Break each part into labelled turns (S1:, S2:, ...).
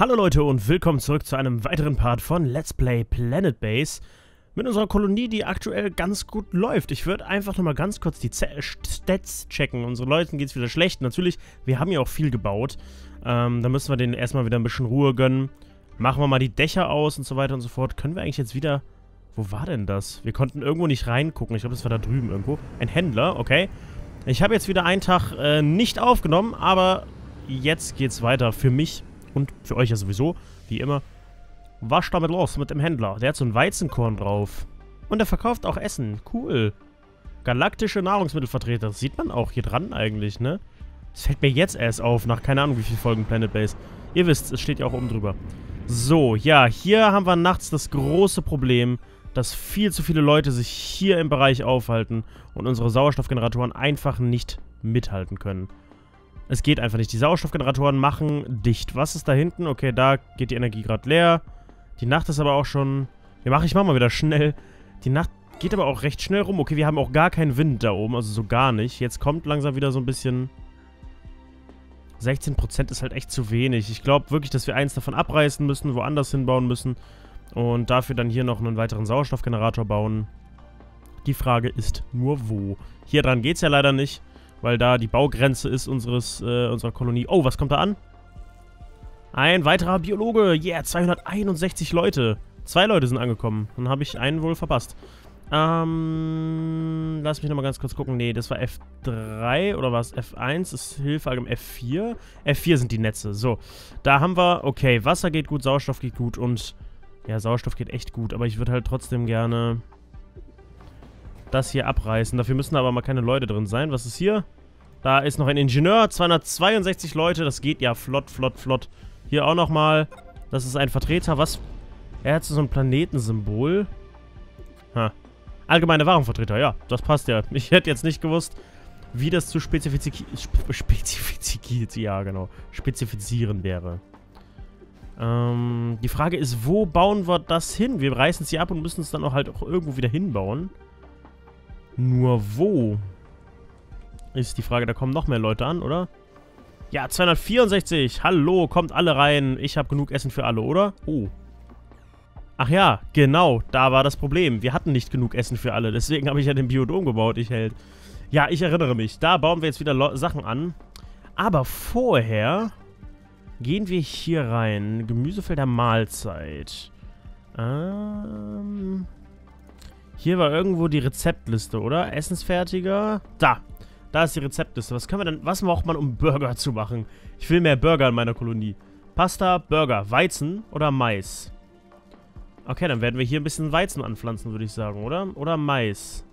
S1: Hallo Leute und willkommen zurück zu einem weiteren Part von Let's Play Planet Base mit unserer Kolonie, die aktuell ganz gut läuft. Ich würde einfach nochmal ganz kurz die Z Stats checken. Unsere Leuten geht es wieder schlecht. Natürlich, wir haben ja auch viel gebaut. Ähm, da müssen wir denen erstmal wieder ein bisschen Ruhe gönnen. Machen wir mal die Dächer aus und so weiter und so fort. Können wir eigentlich jetzt wieder... Wo war denn das? Wir konnten irgendwo nicht reingucken. Ich glaube, das war da drüben irgendwo. Ein Händler, okay. Ich habe jetzt wieder einen Tag äh, nicht aufgenommen, aber jetzt geht's weiter für mich und für euch ja sowieso, wie immer. Was damit los mit dem Händler? Der hat so ein Weizenkorn drauf. Und er verkauft auch Essen. Cool. Galaktische Nahrungsmittelvertreter. Das sieht man auch hier dran eigentlich, ne? Das fällt mir jetzt erst auf, nach keine Ahnung wie viele Folgen Planet Base. Ihr wisst, es steht ja auch oben drüber. So, ja, hier haben wir nachts das große Problem, dass viel zu viele Leute sich hier im Bereich aufhalten und unsere Sauerstoffgeneratoren einfach nicht mithalten können. Es geht einfach nicht. Die Sauerstoffgeneratoren machen dicht. Was ist da hinten? Okay, da geht die Energie gerade leer. Die Nacht ist aber auch schon... Wir machen, ich mach mal wieder schnell. Die Nacht geht aber auch recht schnell rum. Okay, wir haben auch gar keinen Wind da oben, also so gar nicht. Jetzt kommt langsam wieder so ein bisschen... 16% ist halt echt zu wenig. Ich glaube wirklich, dass wir eins davon abreißen müssen, woanders hinbauen müssen. Und dafür dann hier noch einen weiteren Sauerstoffgenerator bauen. Die Frage ist nur wo. Hier dran geht es ja leider nicht weil da die Baugrenze ist unseres, äh, unserer Kolonie. Oh, was kommt da an? Ein weiterer Biologe. Yeah, 261 Leute. Zwei Leute sind angekommen. Dann habe ich einen wohl verpasst. Ähm, lass mich nochmal ganz kurz gucken. Nee, das war F3 oder war es F1? Das hilft allgemein F4. F4 sind die Netze. So, da haben wir, okay, Wasser geht gut, Sauerstoff geht gut und, ja, Sauerstoff geht echt gut, aber ich würde halt trotzdem gerne das hier abreißen. Dafür müssen aber mal keine Leute drin sein. Was ist hier? Da ist noch ein Ingenieur. 262 Leute. Das geht ja flott, flott, flott. Hier auch nochmal. Das ist ein Vertreter. Was? Er hat so ein Planetensymbol. Ha. Allgemeine Warenvertreter. Ja, das passt ja. Ich hätte jetzt nicht gewusst, wie das zu spezifizieren... Spezifiziert, ja, genau. Spezifizieren wäre. Ähm, die Frage ist, wo bauen wir das hin? Wir reißen es hier ab und müssen es dann auch halt auch irgendwo wieder hinbauen. Nur wo? Ist die Frage, da kommen noch mehr Leute an, oder? Ja, 264. Hallo, kommt alle rein. Ich habe genug Essen für alle, oder? Oh. Ach ja, genau, da war das Problem. Wir hatten nicht genug Essen für alle. Deswegen habe ich ja den Biodom gebaut, ich Held. Ja, ich erinnere mich. Da bauen wir jetzt wieder Lo Sachen an. Aber vorher gehen wir hier rein. Gemüsefelder Mahlzeit. Ähm... Hier war irgendwo die Rezeptliste, oder? Essensfertiger. Da. Da ist die Rezeptliste. Was können wir denn... Was braucht man, um Burger zu machen? Ich will mehr Burger in meiner Kolonie. Pasta, Burger. Weizen oder Mais? Okay, dann werden wir hier ein bisschen Weizen anpflanzen, würde ich sagen, oder? Oder Mais.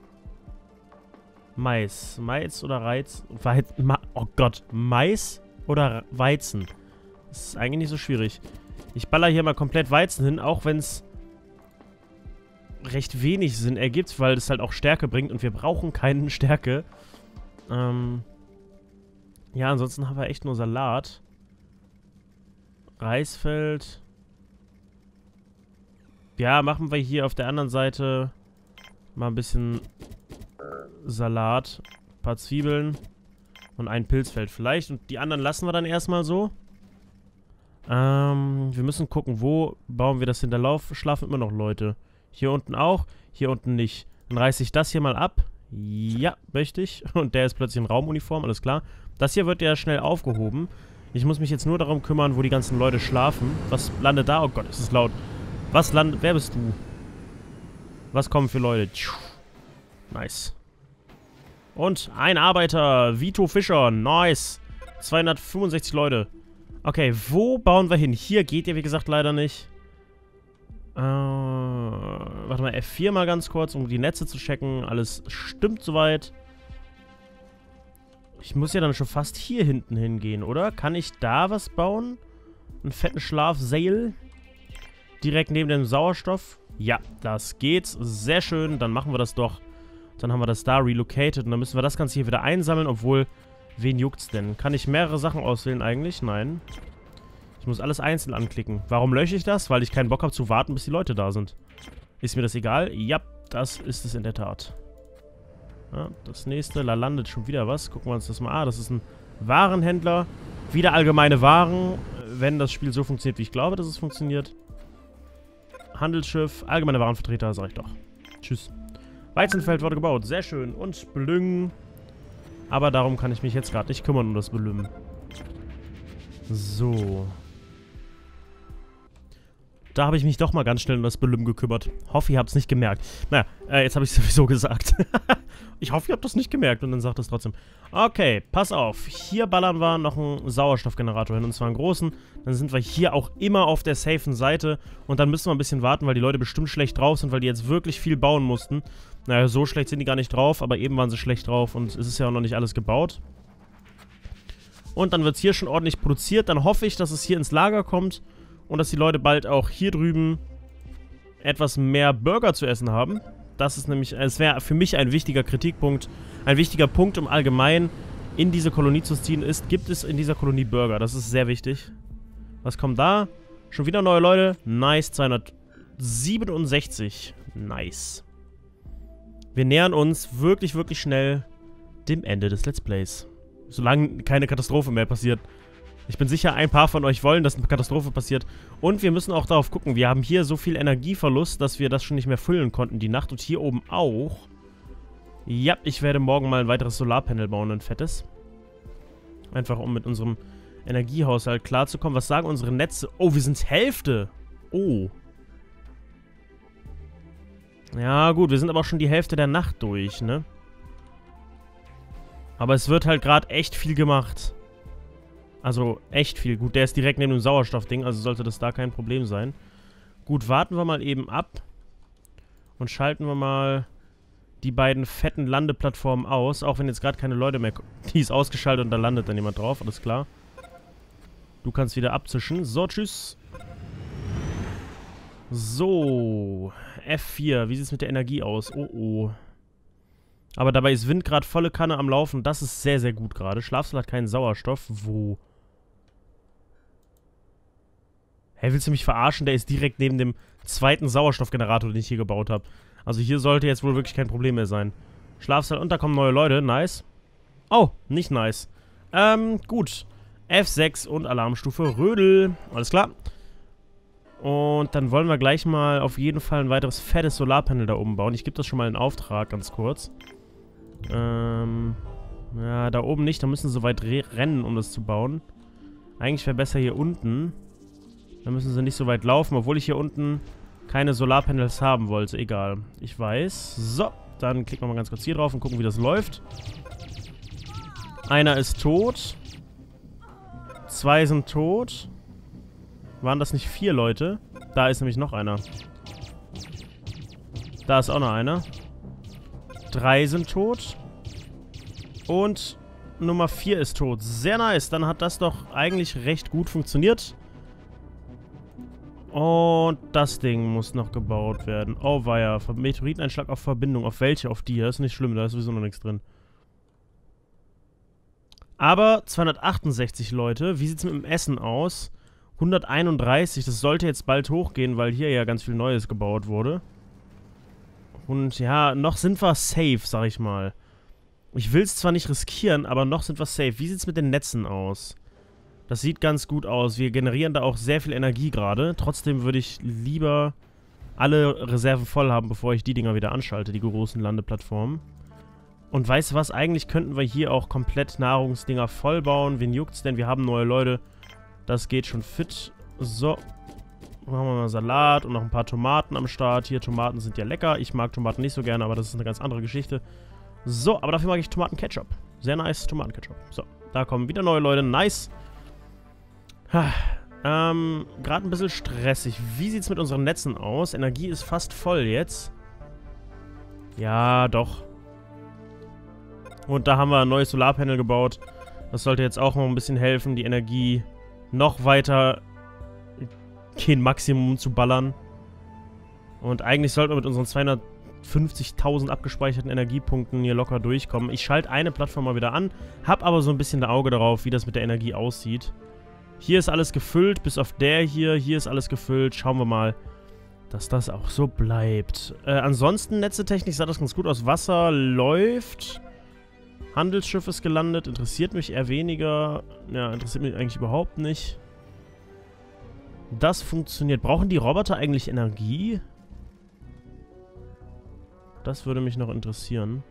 S1: Mais. Mais oder Reiz... Weiz... Oh Gott. Mais oder Weizen? Das ist eigentlich nicht so schwierig. Ich baller hier mal komplett Weizen hin, auch wenn es recht wenig Sinn ergibt, weil es halt auch Stärke bringt und wir brauchen keinen Stärke. Ähm ja, ansonsten haben wir echt nur Salat. Reisfeld. Ja, machen wir hier auf der anderen Seite mal ein bisschen Salat, ein paar Zwiebeln und ein Pilzfeld vielleicht. Und die anderen lassen wir dann erstmal so. Ähm, wir müssen gucken, wo bauen wir das hin. Da schlafen immer noch Leute. Hier unten auch, hier unten nicht. Dann reiße ich das hier mal ab. Ja, möchte ich. Und der ist plötzlich in Raumuniform, alles klar. Das hier wird ja schnell aufgehoben. Ich muss mich jetzt nur darum kümmern, wo die ganzen Leute schlafen. Was landet da? Oh Gott, ist es laut. Was landet... Wer bist du? Was kommen für Leute? Nice. Und ein Arbeiter. Vito Fischer. Nice. 265 Leute. Okay, wo bauen wir hin? Hier geht ja, wie gesagt, leider nicht. Äh, warte mal, F4 mal ganz kurz, um die Netze zu checken. Alles stimmt soweit. Ich muss ja dann schon fast hier hinten hingehen, oder? Kann ich da was bauen? Einen fetten Schlafsail? Direkt neben dem Sauerstoff? Ja, das geht. Sehr schön. Dann machen wir das doch. Dann haben wir das da relocated. Und dann müssen wir das Ganze hier wieder einsammeln, obwohl... Wen juckt's denn? Kann ich mehrere Sachen auswählen eigentlich? Nein. Ich muss alles einzeln anklicken. Warum lösche ich das? Weil ich keinen Bock habe zu warten, bis die Leute da sind. Ist mir das egal? Ja, das ist es in der Tat. Ja, das nächste, da landet schon wieder was. Gucken wir uns das mal an. Ah, das ist ein Warenhändler. Wieder allgemeine Waren. wenn das Spiel so funktioniert, wie ich glaube, dass es funktioniert. Handelsschiff, allgemeine Warenvertreter, sag ich doch. Tschüss. Weizenfeld wurde gebaut, sehr schön. Und Blüng. Aber darum kann ich mich jetzt gerade nicht kümmern um das Belüm. So. Da habe ich mich doch mal ganz schnell um das Belüm gekümmert. Hoffe, ihr habt es nicht gemerkt. Naja, äh, jetzt habe ich es sowieso gesagt. ich hoffe, ihr habt das nicht gemerkt und dann sagt es trotzdem. Okay, pass auf. Hier ballern wir noch einen Sauerstoffgenerator hin und zwar einen großen. Dann sind wir hier auch immer auf der safen Seite und dann müssen wir ein bisschen warten, weil die Leute bestimmt schlecht drauf sind, weil die jetzt wirklich viel bauen mussten. Naja, so schlecht sind die gar nicht drauf, aber eben waren sie schlecht drauf und es ist ja auch noch nicht alles gebaut. Und dann wird es hier schon ordentlich produziert. Dann hoffe ich, dass es hier ins Lager kommt und dass die Leute bald auch hier drüben etwas mehr Burger zu essen haben. Das ist nämlich, es wäre für mich ein wichtiger Kritikpunkt, ein wichtiger Punkt, um allgemein in diese Kolonie zu ziehen, ist, gibt es in dieser Kolonie Burger. Das ist sehr wichtig. Was kommt da? Schon wieder neue Leute. Nice, 267. Nice. Wir nähern uns wirklich, wirklich schnell dem Ende des Let's Plays. Solange keine Katastrophe mehr passiert. Ich bin sicher, ein paar von euch wollen, dass eine Katastrophe passiert. Und wir müssen auch darauf gucken. Wir haben hier so viel Energieverlust, dass wir das schon nicht mehr füllen konnten die Nacht. Und hier oben auch. Ja, ich werde morgen mal ein weiteres Solarpanel bauen, ein fettes. Einfach um mit unserem Energiehaushalt klarzukommen. Was sagen unsere Netze? Oh, wir sind Hälfte. Oh. Ja, gut, wir sind aber auch schon die Hälfte der Nacht durch, ne? Aber es wird halt gerade echt viel gemacht. Also echt viel. Gut, der ist direkt neben dem Sauerstoffding, also sollte das da kein Problem sein. Gut, warten wir mal eben ab. Und schalten wir mal die beiden fetten Landeplattformen aus. Auch wenn jetzt gerade keine Leute mehr... Die ist ausgeschaltet und da landet dann jemand drauf, alles klar. Du kannst wieder abzischen. So, tschüss. So. F4. Wie sieht es mit der Energie aus? Oh, oh. Aber dabei ist Wind gerade volle Kanne am Laufen. Das ist sehr, sehr gut gerade. Schlafsaal hat keinen Sauerstoff. Wo? Hä, willst du mich verarschen? Der ist direkt neben dem zweiten Sauerstoffgenerator, den ich hier gebaut habe. Also hier sollte jetzt wohl wirklich kein Problem mehr sein. Schlafsaal und da kommen neue Leute. Nice. Oh, nicht nice. Ähm, gut. F6 und Alarmstufe Rödel. Alles klar. Und dann wollen wir gleich mal auf jeden Fall ein weiteres fettes Solarpanel da oben bauen. Ich gebe das schon mal in Auftrag, ganz kurz. Ähm, ja, da oben nicht. Da müssen sie so weit rennen, um das zu bauen. Eigentlich wäre besser hier unten. Da müssen sie nicht so weit laufen, obwohl ich hier unten keine Solarpanels haben wollte. Egal. Ich weiß. So, dann klicken wir mal ganz kurz hier drauf und gucken, wie das läuft. Einer ist tot. Zwei sind tot. Waren das nicht vier Leute? Da ist nämlich noch einer. Da ist auch noch einer. Drei sind tot. Und Nummer vier ist tot. Sehr nice. Dann hat das doch eigentlich recht gut funktioniert. Und das Ding muss noch gebaut werden. Oh, weia. Meteoriteneinschlag auf Verbindung. Auf welche? Auf die? Das ist nicht schlimm, da ist sowieso noch nichts drin. Aber 268 Leute. Wie sieht es mit dem Essen aus? 131. Das sollte jetzt bald hochgehen, weil hier ja ganz viel Neues gebaut wurde. Und ja, noch sind wir safe, sag ich mal. Ich will es zwar nicht riskieren, aber noch sind wir safe. Wie sieht es mit den Netzen aus? Das sieht ganz gut aus. Wir generieren da auch sehr viel Energie gerade. Trotzdem würde ich lieber alle Reserven voll haben, bevor ich die Dinger wieder anschalte, die großen Landeplattformen. Und weißt du was, eigentlich könnten wir hier auch komplett Nahrungsdinger voll bauen. Wen juckt's denn? Wir haben neue Leute. Das geht schon fit. So. Machen wir mal Salat und noch ein paar Tomaten am Start. Hier, Tomaten sind ja lecker. Ich mag Tomaten nicht so gerne, aber das ist eine ganz andere Geschichte. So, aber dafür mag ich Tomatenketchup. Sehr nice Tomatenketchup. So, da kommen wieder neue Leute. Nice. Ähm, gerade ein bisschen stressig. Wie sieht es mit unseren Netzen aus? Energie ist fast voll jetzt. Ja, doch. Und da haben wir ein neues Solarpanel gebaut. Das sollte jetzt auch noch ein bisschen helfen, die Energie noch weiter kein Maximum zu ballern. Und eigentlich sollten wir mit unseren 250.000 abgespeicherten Energiepunkten hier locker durchkommen. Ich schalte eine Plattform mal wieder an, habe aber so ein bisschen ein Auge darauf, wie das mit der Energie aussieht. Hier ist alles gefüllt, bis auf der hier. Hier ist alles gefüllt. Schauen wir mal, dass das auch so bleibt. Äh, ansonsten, netzetechnisch sah das ganz gut aus. Wasser läuft. Handelsschiff ist gelandet. Interessiert mich eher weniger. Ja, interessiert mich eigentlich überhaupt nicht. Das funktioniert. Brauchen die Roboter eigentlich Energie? Das würde mich noch interessieren.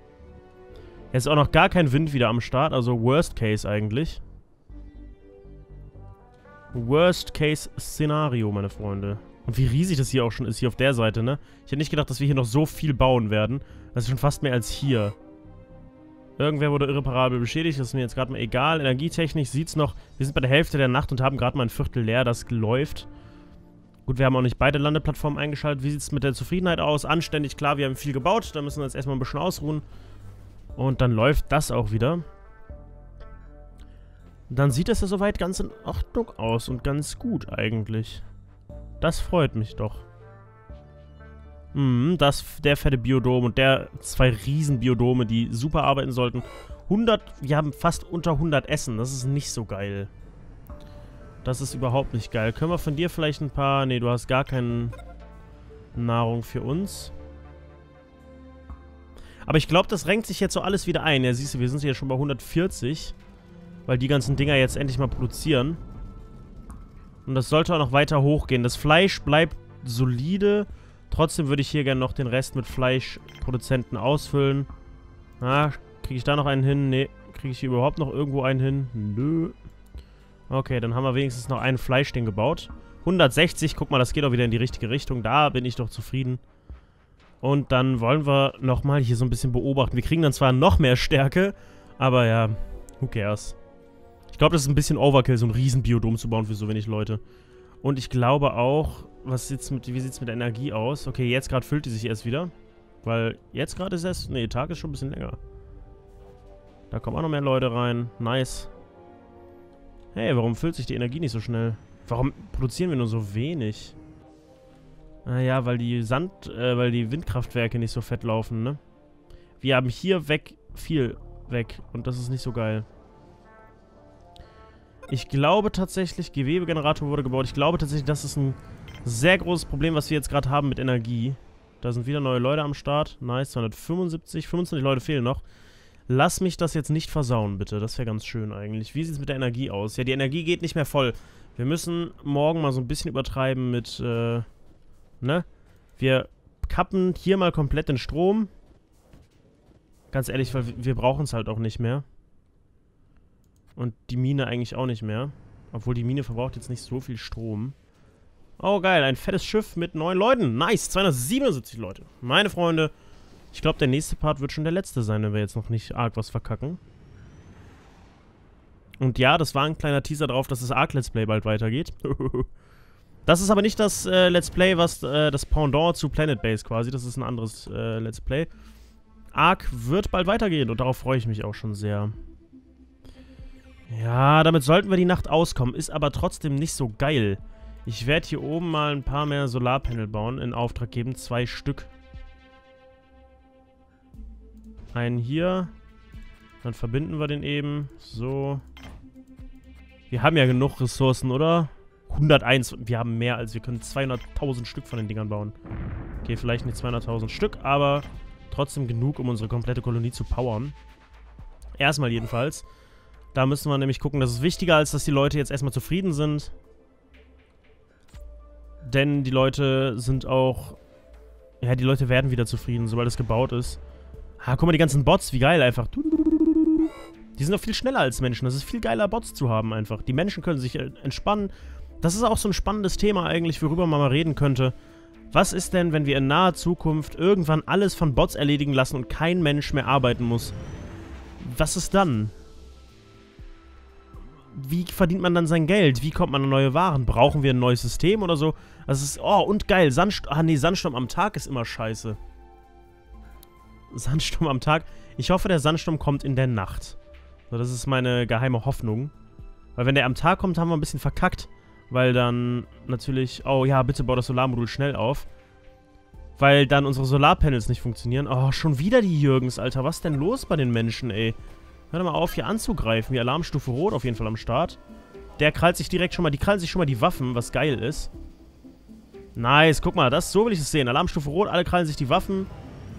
S1: Jetzt ist auch noch gar kein Wind wieder am Start, also Worst Case eigentlich. Worst Case Szenario, meine Freunde. Und wie riesig das hier auch schon ist, hier auf der Seite, ne? Ich hätte nicht gedacht, dass wir hier noch so viel bauen werden. Das ist schon fast mehr als hier. Irgendwer wurde irreparabel beschädigt, das ist mir jetzt gerade mal egal. Energietechnisch sieht es noch, wir sind bei der Hälfte der Nacht und haben gerade mal ein Viertel leer, das läuft. Gut, wir haben auch nicht beide Landeplattformen eingeschaltet. Wie sieht es mit der Zufriedenheit aus? Anständig, klar, wir haben viel gebaut, da müssen wir uns erstmal ein bisschen ausruhen. Und dann läuft das auch wieder. Dann sieht es ja soweit ganz in Ordnung aus und ganz gut eigentlich. Das freut mich doch. Mhm, das, der fette Biodom und der zwei riesen Biodome, die super arbeiten sollten. 100, wir haben fast unter 100 Essen. Das ist nicht so geil. Das ist überhaupt nicht geil. Können wir von dir vielleicht ein paar... Ne, du hast gar keine Nahrung für uns. Aber ich glaube, das renkt sich jetzt so alles wieder ein. Ja, siehst du, wir sind hier schon bei 140. Weil die ganzen Dinger jetzt endlich mal produzieren. Und das sollte auch noch weiter hochgehen. Das Fleisch bleibt solide. Trotzdem würde ich hier gerne noch den Rest mit Fleischproduzenten ausfüllen. Na, kriege ich da noch einen hin? Ne. Kriege ich hier überhaupt noch irgendwo einen hin? Nö. Okay, dann haben wir wenigstens noch einen Fleischding gebaut. 160, guck mal, das geht auch wieder in die richtige Richtung. Da bin ich doch zufrieden. Und dann wollen wir nochmal hier so ein bisschen beobachten. Wir kriegen dann zwar noch mehr Stärke, aber ja, who cares. Ich glaube, das ist ein bisschen Overkill, so ein Riesenbiodom zu bauen für so wenig Leute. Und ich glaube auch, was sieht's mit, wie sieht es mit der Energie aus? Okay, jetzt gerade füllt die sich erst wieder. Weil jetzt gerade ist es... Nee, Tag ist schon ein bisschen länger. Da kommen auch noch mehr Leute rein. Nice. Hey, warum füllt sich die Energie nicht so schnell? Warum produzieren wir nur so wenig? Naja, weil die Sand... Äh, weil die Windkraftwerke nicht so fett laufen, ne? Wir haben hier weg... viel weg. Und das ist nicht so geil. Ich glaube tatsächlich, Gewebegenerator wurde gebaut. Ich glaube tatsächlich, das ist ein sehr großes Problem, was wir jetzt gerade haben mit Energie. Da sind wieder neue Leute am Start. Nice, 275. 25 Leute fehlen noch. Lass mich das jetzt nicht versauen, bitte. Das wäre ganz schön eigentlich. Wie sieht es mit der Energie aus? Ja, die Energie geht nicht mehr voll. Wir müssen morgen mal so ein bisschen übertreiben mit, äh, ne? Wir kappen hier mal komplett den Strom. Ganz ehrlich, weil wir brauchen es halt auch nicht mehr. Und die Mine eigentlich auch nicht mehr. Obwohl die Mine verbraucht jetzt nicht so viel Strom. Oh, geil. Ein fettes Schiff mit neun Leuten. Nice. 277 Leute. Meine Freunde. Ich glaube, der nächste Part wird schon der letzte sein, wenn wir jetzt noch nicht arg was verkacken. Und ja, das war ein kleiner Teaser drauf, dass das Arc-Let's Play bald weitergeht. das ist aber nicht das äh, Let's Play, was äh, das Pendant zu Planet Base quasi. Das ist ein anderes äh, Let's Play. Arc wird bald weitergehen und darauf freue ich mich auch schon sehr. Ja, damit sollten wir die Nacht auskommen. Ist aber trotzdem nicht so geil. Ich werde hier oben mal ein paar mehr Solarpanel bauen, in Auftrag geben. Zwei Stück. Einen hier. Dann verbinden wir den eben. So. Wir haben ja genug Ressourcen, oder? 101. Wir haben mehr als wir können 200.000 Stück von den Dingern bauen. Okay, vielleicht nicht 200.000 Stück, aber trotzdem genug, um unsere komplette Kolonie zu powern. Erstmal jedenfalls. Da müssen wir nämlich gucken, das ist wichtiger, als dass die Leute jetzt erstmal zufrieden sind. Denn die Leute sind auch... Ja, die Leute werden wieder zufrieden, sobald es gebaut ist. Ah, guck mal, die ganzen Bots, wie geil einfach. Die sind auch viel schneller als Menschen. Das ist viel geiler, Bots zu haben einfach. Die Menschen können sich äh, entspannen. Das ist auch so ein spannendes Thema eigentlich, worüber man mal reden könnte. Was ist denn, wenn wir in naher Zukunft irgendwann alles von Bots erledigen lassen und kein Mensch mehr arbeiten muss? Was ist dann? Wie verdient man dann sein Geld? Wie kommt man an neue Waren? Brauchen wir ein neues System oder so? Das ist, oh, und geil, Sandst ah nee, Sandsturm am Tag ist immer scheiße. Sandsturm am Tag. Ich hoffe, der Sandsturm kommt in der Nacht. So, das ist meine geheime Hoffnung. Weil wenn der am Tag kommt, haben wir ein bisschen verkackt. Weil dann natürlich, oh ja, bitte bau das Solarmodul schnell auf. Weil dann unsere Solarpanels nicht funktionieren. Oh, schon wieder die Jürgens, Alter. Was denn los bei den Menschen, ey? Hör doch mal auf, hier anzugreifen. Die Alarmstufe Rot auf jeden Fall am Start. Der krallt sich direkt schon mal, die krallen sich schon mal die Waffen, was geil ist. Nice, guck mal, das, so will ich es sehen. Alarmstufe Rot, alle krallen sich die Waffen.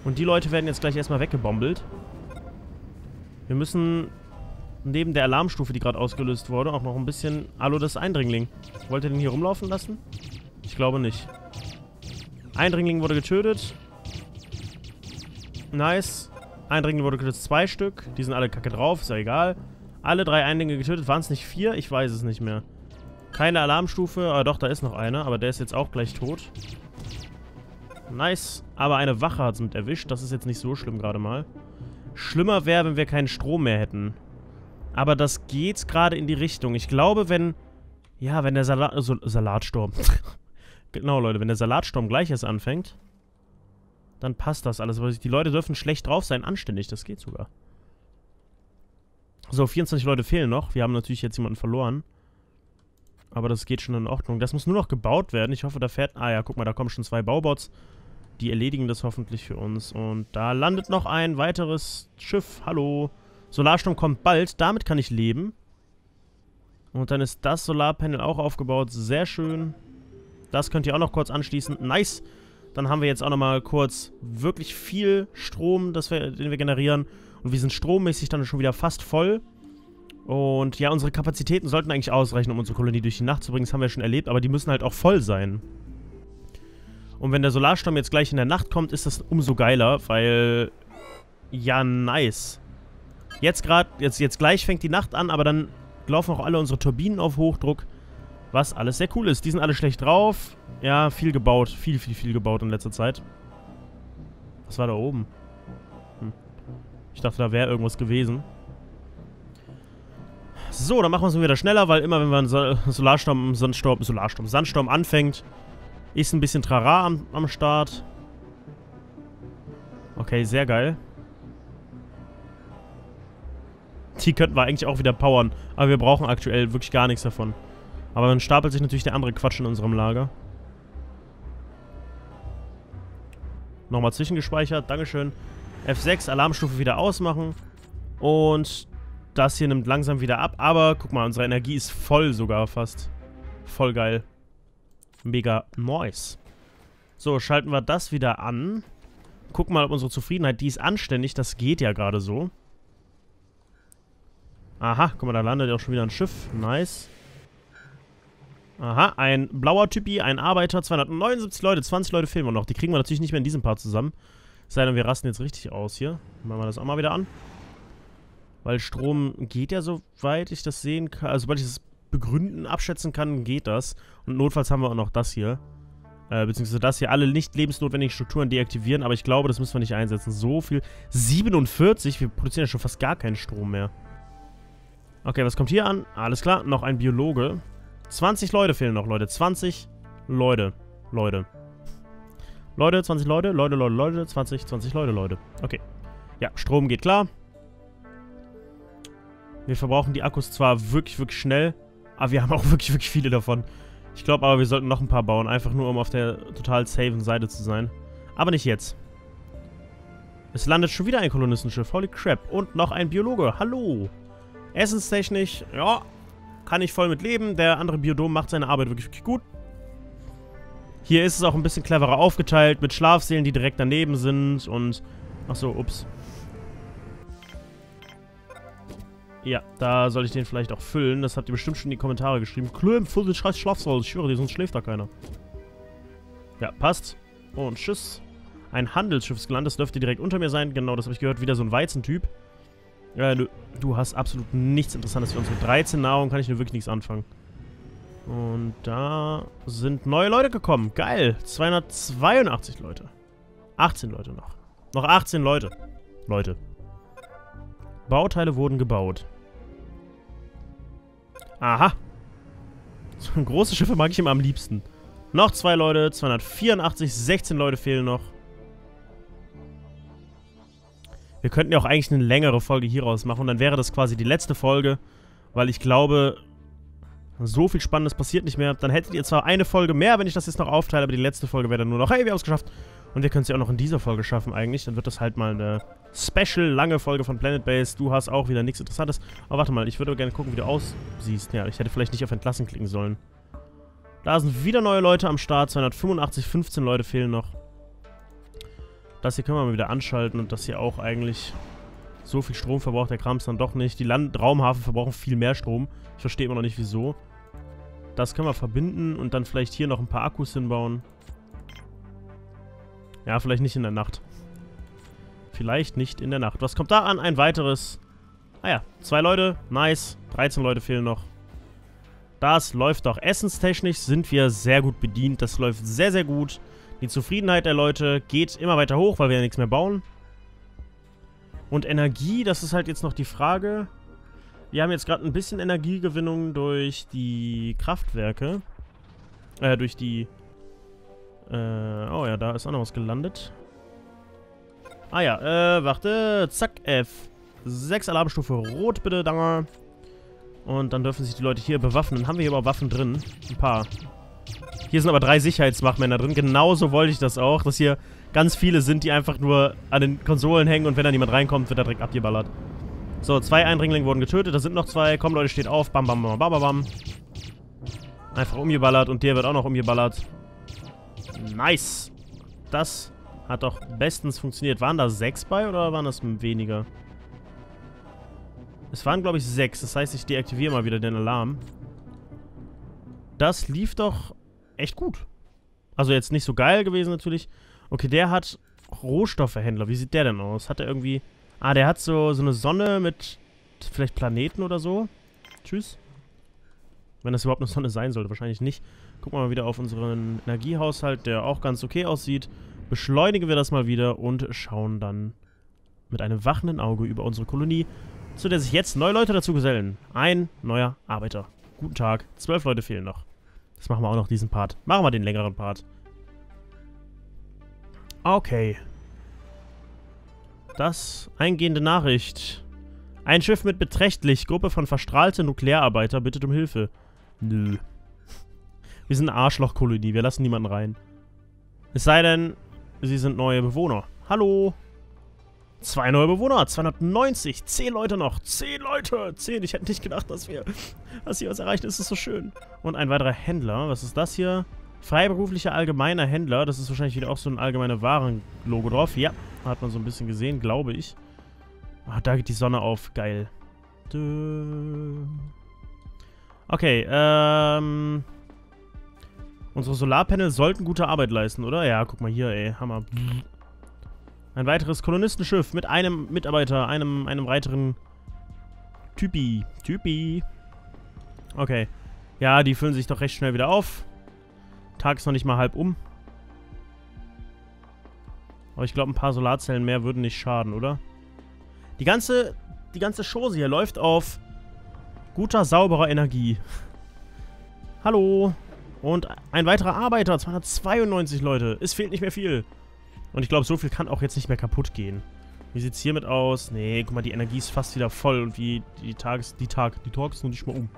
S1: Und die Leute werden jetzt gleich erstmal weggebombelt. Wir müssen neben der Alarmstufe, die gerade ausgelöst wurde, auch noch ein bisschen Hallo des Eindringling. Wollt ihr den hier rumlaufen lassen? Ich glaube nicht. Eindringling wurde getötet. Nice. Eindringling wurde getötet. Zwei Stück. Die sind alle kacke drauf. Ist ja egal. Alle drei Eindringlinge getötet. Waren es nicht vier? Ich weiß es nicht mehr. Keine Alarmstufe. Aber doch, da ist noch einer. Aber der ist jetzt auch gleich tot. Nice. Aber eine Wache hat es mit erwischt. Das ist jetzt nicht so schlimm gerade mal. Schlimmer wäre, wenn wir keinen Strom mehr hätten. Aber das geht gerade in die Richtung. Ich glaube, wenn... Ja, wenn der Salat... Salatsturm. genau, Leute. Wenn der Salatsturm gleich erst anfängt, dann passt das alles. Aber die Leute dürfen schlecht drauf sein. Anständig. Das geht sogar. So, 24 Leute fehlen noch. Wir haben natürlich jetzt jemanden verloren. Aber das geht schon in Ordnung. Das muss nur noch gebaut werden. Ich hoffe, da fährt... Ah ja, guck mal, da kommen schon zwei Baubots. Die erledigen das hoffentlich für uns. Und da landet noch ein weiteres Schiff. Hallo. Solarsturm kommt bald. Damit kann ich leben. Und dann ist das Solarpanel auch aufgebaut. Sehr schön. Das könnt ihr auch noch kurz anschließen. Nice. Dann haben wir jetzt auch nochmal kurz wirklich viel Strom, das wir, den wir generieren. Und wir sind strommäßig dann schon wieder fast voll. Und ja, unsere Kapazitäten sollten eigentlich ausreichen, um unsere Kolonie durch die Nacht zu bringen. Das haben wir schon erlebt, aber die müssen halt auch voll sein. Und wenn der Solarsturm jetzt gleich in der Nacht kommt, ist das umso geiler, weil... Ja, nice. Jetzt gerade, jetzt, jetzt gleich fängt die Nacht an, aber dann laufen auch alle unsere Turbinen auf Hochdruck. Was alles sehr cool ist. Die sind alle schlecht drauf. Ja, viel gebaut. Viel, viel, viel gebaut in letzter Zeit. Was war da oben? Hm. Ich dachte, da wäre irgendwas gewesen. So, dann machen wir es wieder schneller, weil immer wenn wir einen Solarsturm, Sandsturm, Solarsturm, Sandsturm anfängt, ist ein bisschen Trara am, am Start. Okay, sehr geil. Die könnten wir eigentlich auch wieder powern. Aber wir brauchen aktuell wirklich gar nichts davon. Aber dann stapelt sich natürlich der andere Quatsch in unserem Lager. Nochmal zwischengespeichert. Dankeschön. F6, Alarmstufe wieder ausmachen. Und das hier nimmt langsam wieder ab. Aber guck mal, unsere Energie ist voll sogar fast. Voll geil. Mega nice. So, schalten wir das wieder an. Gucken mal, ob unsere Zufriedenheit, die ist anständig. Das geht ja gerade so. Aha, guck mal, da landet ja auch schon wieder ein Schiff. Nice. Aha, ein blauer Typi, ein Arbeiter, 279 Leute, 20 Leute fehlen wir noch. Die kriegen wir natürlich nicht mehr in diesem Part zusammen. Sei denn, wir rasten jetzt richtig aus hier. Machen wir das auch mal wieder an. Weil Strom geht ja, soweit ich das sehen kann. Also, sobald ich das begründen, abschätzen kann, geht das. Und notfalls haben wir auch noch das hier. Äh, beziehungsweise das hier. Alle nicht lebensnotwendigen Strukturen deaktivieren. Aber ich glaube, das müssen wir nicht einsetzen. So viel. 47? Wir produzieren ja schon fast gar keinen Strom mehr. Okay, was kommt hier an? Alles klar, noch ein Biologe. 20 Leute fehlen noch, Leute. 20 Leute. Leute. Leute, 20 Leute, Leute, Leute, Leute, 20, 20 Leute, Leute. Okay. Ja, Strom geht klar. Wir verbrauchen die Akkus zwar wirklich, wirklich schnell, aber wir haben auch wirklich, wirklich viele davon. Ich glaube aber, wir sollten noch ein paar bauen, einfach nur, um auf der total safen Seite zu sein. Aber nicht jetzt. Es landet schon wieder ein Kolonistenschiff. Holy crap. Und noch ein Biologe. Hallo. Essenstechnisch, ja, kann ich voll mit leben. Der andere Biodom macht seine Arbeit wirklich, wirklich gut. Hier ist es auch ein bisschen cleverer aufgeteilt mit Schlafsälen, die direkt daneben sind und... Achso, ups. Ja, da soll ich den vielleicht auch füllen. Das habt ihr bestimmt schon in die Kommentare geschrieben. Füll den scheiß Schlafsaal. Ich schwöre dir, sonst schläft da keiner. Ja, passt. Und tschüss. Ein Handelsschiff ist gelandet. Das dürfte direkt unter mir sein. Genau, das habe ich gehört. Wieder so ein Weizentyp. Äh, du, du hast absolut nichts Interessantes für uns. Mit 13 Nahrung kann ich nur wirklich nichts anfangen. Und da sind neue Leute gekommen. Geil. 282 Leute. 18 Leute noch. Noch 18 Leute. Leute. Bauteile wurden gebaut. Aha. So große Schiffe mag ich immer am liebsten. Noch zwei Leute. 284. 16 Leute fehlen noch. Wir könnten ja auch eigentlich eine längere Folge hieraus machen. Und dann wäre das quasi die letzte Folge. Weil ich glaube, so viel Spannendes passiert nicht mehr. Dann hättet ihr zwar eine Folge mehr, wenn ich das jetzt noch aufteile, aber die letzte Folge wäre dann nur noch, hey, wir haben es geschafft. Und wir können es ja auch noch in dieser Folge schaffen eigentlich. Dann wird das halt mal eine special lange Folge von Planet Base. Du hast auch wieder nichts Interessantes. Aber warte mal, ich würde gerne gucken, wie du aussiehst. Ja, ich hätte vielleicht nicht auf Entlassen klicken sollen. Da sind wieder neue Leute am Start. 285, 15 Leute fehlen noch. Das hier können wir mal wieder anschalten und das hier auch eigentlich. So viel Strom verbraucht der Krams dann doch nicht. Die Land Raumhafen verbrauchen viel mehr Strom. Ich verstehe immer noch nicht, wieso. Das können wir verbinden und dann vielleicht hier noch ein paar Akkus hinbauen. Ja, vielleicht nicht in der Nacht. Vielleicht nicht in der Nacht. Was kommt da an? Ein weiteres. Ah ja, zwei Leute. Nice. 13 Leute fehlen noch. Das läuft doch. Essenstechnisch sind wir sehr gut bedient. Das läuft sehr, sehr gut. Die Zufriedenheit der Leute geht immer weiter hoch, weil wir ja nichts mehr bauen. Und Energie, das ist halt jetzt noch die Frage. Wir haben jetzt gerade ein bisschen Energiegewinnung durch die Kraftwerke. Äh, durch die... Äh, oh ja, da ist auch noch was gelandet. Ah ja, äh, warte. Zack, F. 6 Alarmstufe rot, bitte, danke. Und dann dürfen sich die Leute hier bewaffnen. Haben wir hier aber Waffen drin. Ein paar. Hier sind aber drei Sicherheitsmachmänner drin. Genauso wollte ich das auch, dass hier ganz viele sind, die einfach nur an den Konsolen hängen und wenn dann jemand reinkommt, wird er direkt abgeballert. So, zwei Eindringlinge wurden getötet, da sind noch zwei. Komm, Leute, steht auf. Bam, bam, bam, bam, bam. Einfach umgeballert und der wird auch noch umgeballert. Nice. Das hat doch bestens funktioniert. Waren da sechs bei oder waren das weniger? Es waren, glaube ich, sechs. Das heißt, ich deaktiviere mal wieder den Alarm. Das lief doch echt gut. Also jetzt nicht so geil gewesen natürlich. Okay, der hat Rohstoffehändler. Wie sieht der denn aus? Hat er irgendwie... Ah, der hat so, so eine Sonne mit vielleicht Planeten oder so. Tschüss. Wenn das überhaupt eine Sonne sein sollte. Wahrscheinlich nicht. Gucken wir mal wieder auf unseren Energiehaushalt, der auch ganz okay aussieht. Beschleunigen wir das mal wieder und schauen dann mit einem wachenden Auge über unsere Kolonie, zu der sich jetzt neue Leute dazu gesellen. Ein neuer Arbeiter. Guten Tag. Zwölf Leute fehlen noch. Das machen wir auch noch, diesen Part. Machen wir den längeren Part. Okay. Das eingehende Nachricht. Ein Schiff mit beträchtlich. Gruppe von verstrahlte Nukleararbeiter bittet um Hilfe. Nö. Wir sind eine Arschlochkolonie. Wir lassen niemanden rein. Es sei denn, sie sind neue Bewohner. Hallo. Zwei neue Bewohner. 290. Zehn Leute noch. Zehn Leute. Zehn. Ich hätte nicht gedacht, dass wir, dass hier was erreicht. ist. Das ist so schön. Und ein weiterer Händler. Was ist das hier? Freiberuflicher allgemeiner Händler. Das ist wahrscheinlich wieder auch so ein allgemeiner Waren-Logo drauf. Ja, hat man so ein bisschen gesehen, glaube ich. Ah, da geht die Sonne auf. Geil. Okay, ähm... Unsere Solarpanels sollten gute Arbeit leisten, oder? Ja, guck mal hier, ey. Hammer. Ein weiteres Kolonistenschiff mit einem Mitarbeiter, einem, einem weiteren Typi. Typi. Okay. Ja, die füllen sich doch recht schnell wieder auf. Tag ist noch nicht mal halb um. Aber ich glaube, ein paar Solarzellen mehr würden nicht schaden, oder? Die ganze, die ganze Chose hier läuft auf guter, sauberer Energie. Hallo. Und ein weiterer Arbeiter, 292 Leute. Es fehlt nicht mehr viel. Und ich glaube, so viel kann auch jetzt nicht mehr kaputt gehen. Wie sieht es hiermit aus? Nee, guck mal, die Energie ist fast wieder voll. Und wie die Tages... Die Tag... Die Tag ist noch nicht mal um.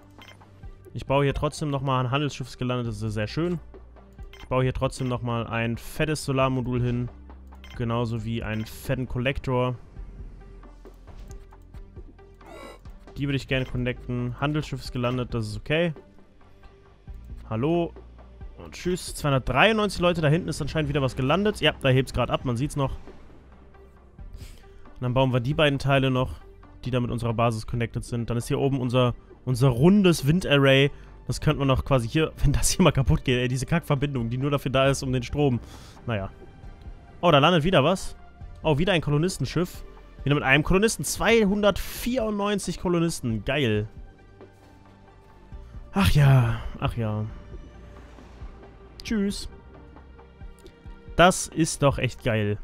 S1: Ich baue hier trotzdem nochmal ein Handelsschiff gelandet. Das ist sehr schön. Ich baue hier trotzdem nochmal ein fettes Solarmodul hin. Genauso wie einen fetten Kollektor. Die würde ich gerne connecten. Handelsschiff ist gelandet, das ist okay. Hallo. Und tschüss. 293 Leute, da hinten ist anscheinend wieder was gelandet. Ja, da hebt es gerade ab, man sieht es noch. Und dann bauen wir die beiden Teile noch, die da mit unserer Basis connected sind. Dann ist hier oben unser, unser rundes Windarray. Das könnte man noch quasi hier, wenn das hier mal kaputt geht, ey, diese Kackverbindung, die nur dafür da ist, um den Strom. Naja. Oh, da landet wieder was. Oh, wieder ein Kolonistenschiff. Wieder mit einem Kolonisten. 294 Kolonisten. Geil. Ach ja, ach ja. Tschüss. Das ist doch echt geil.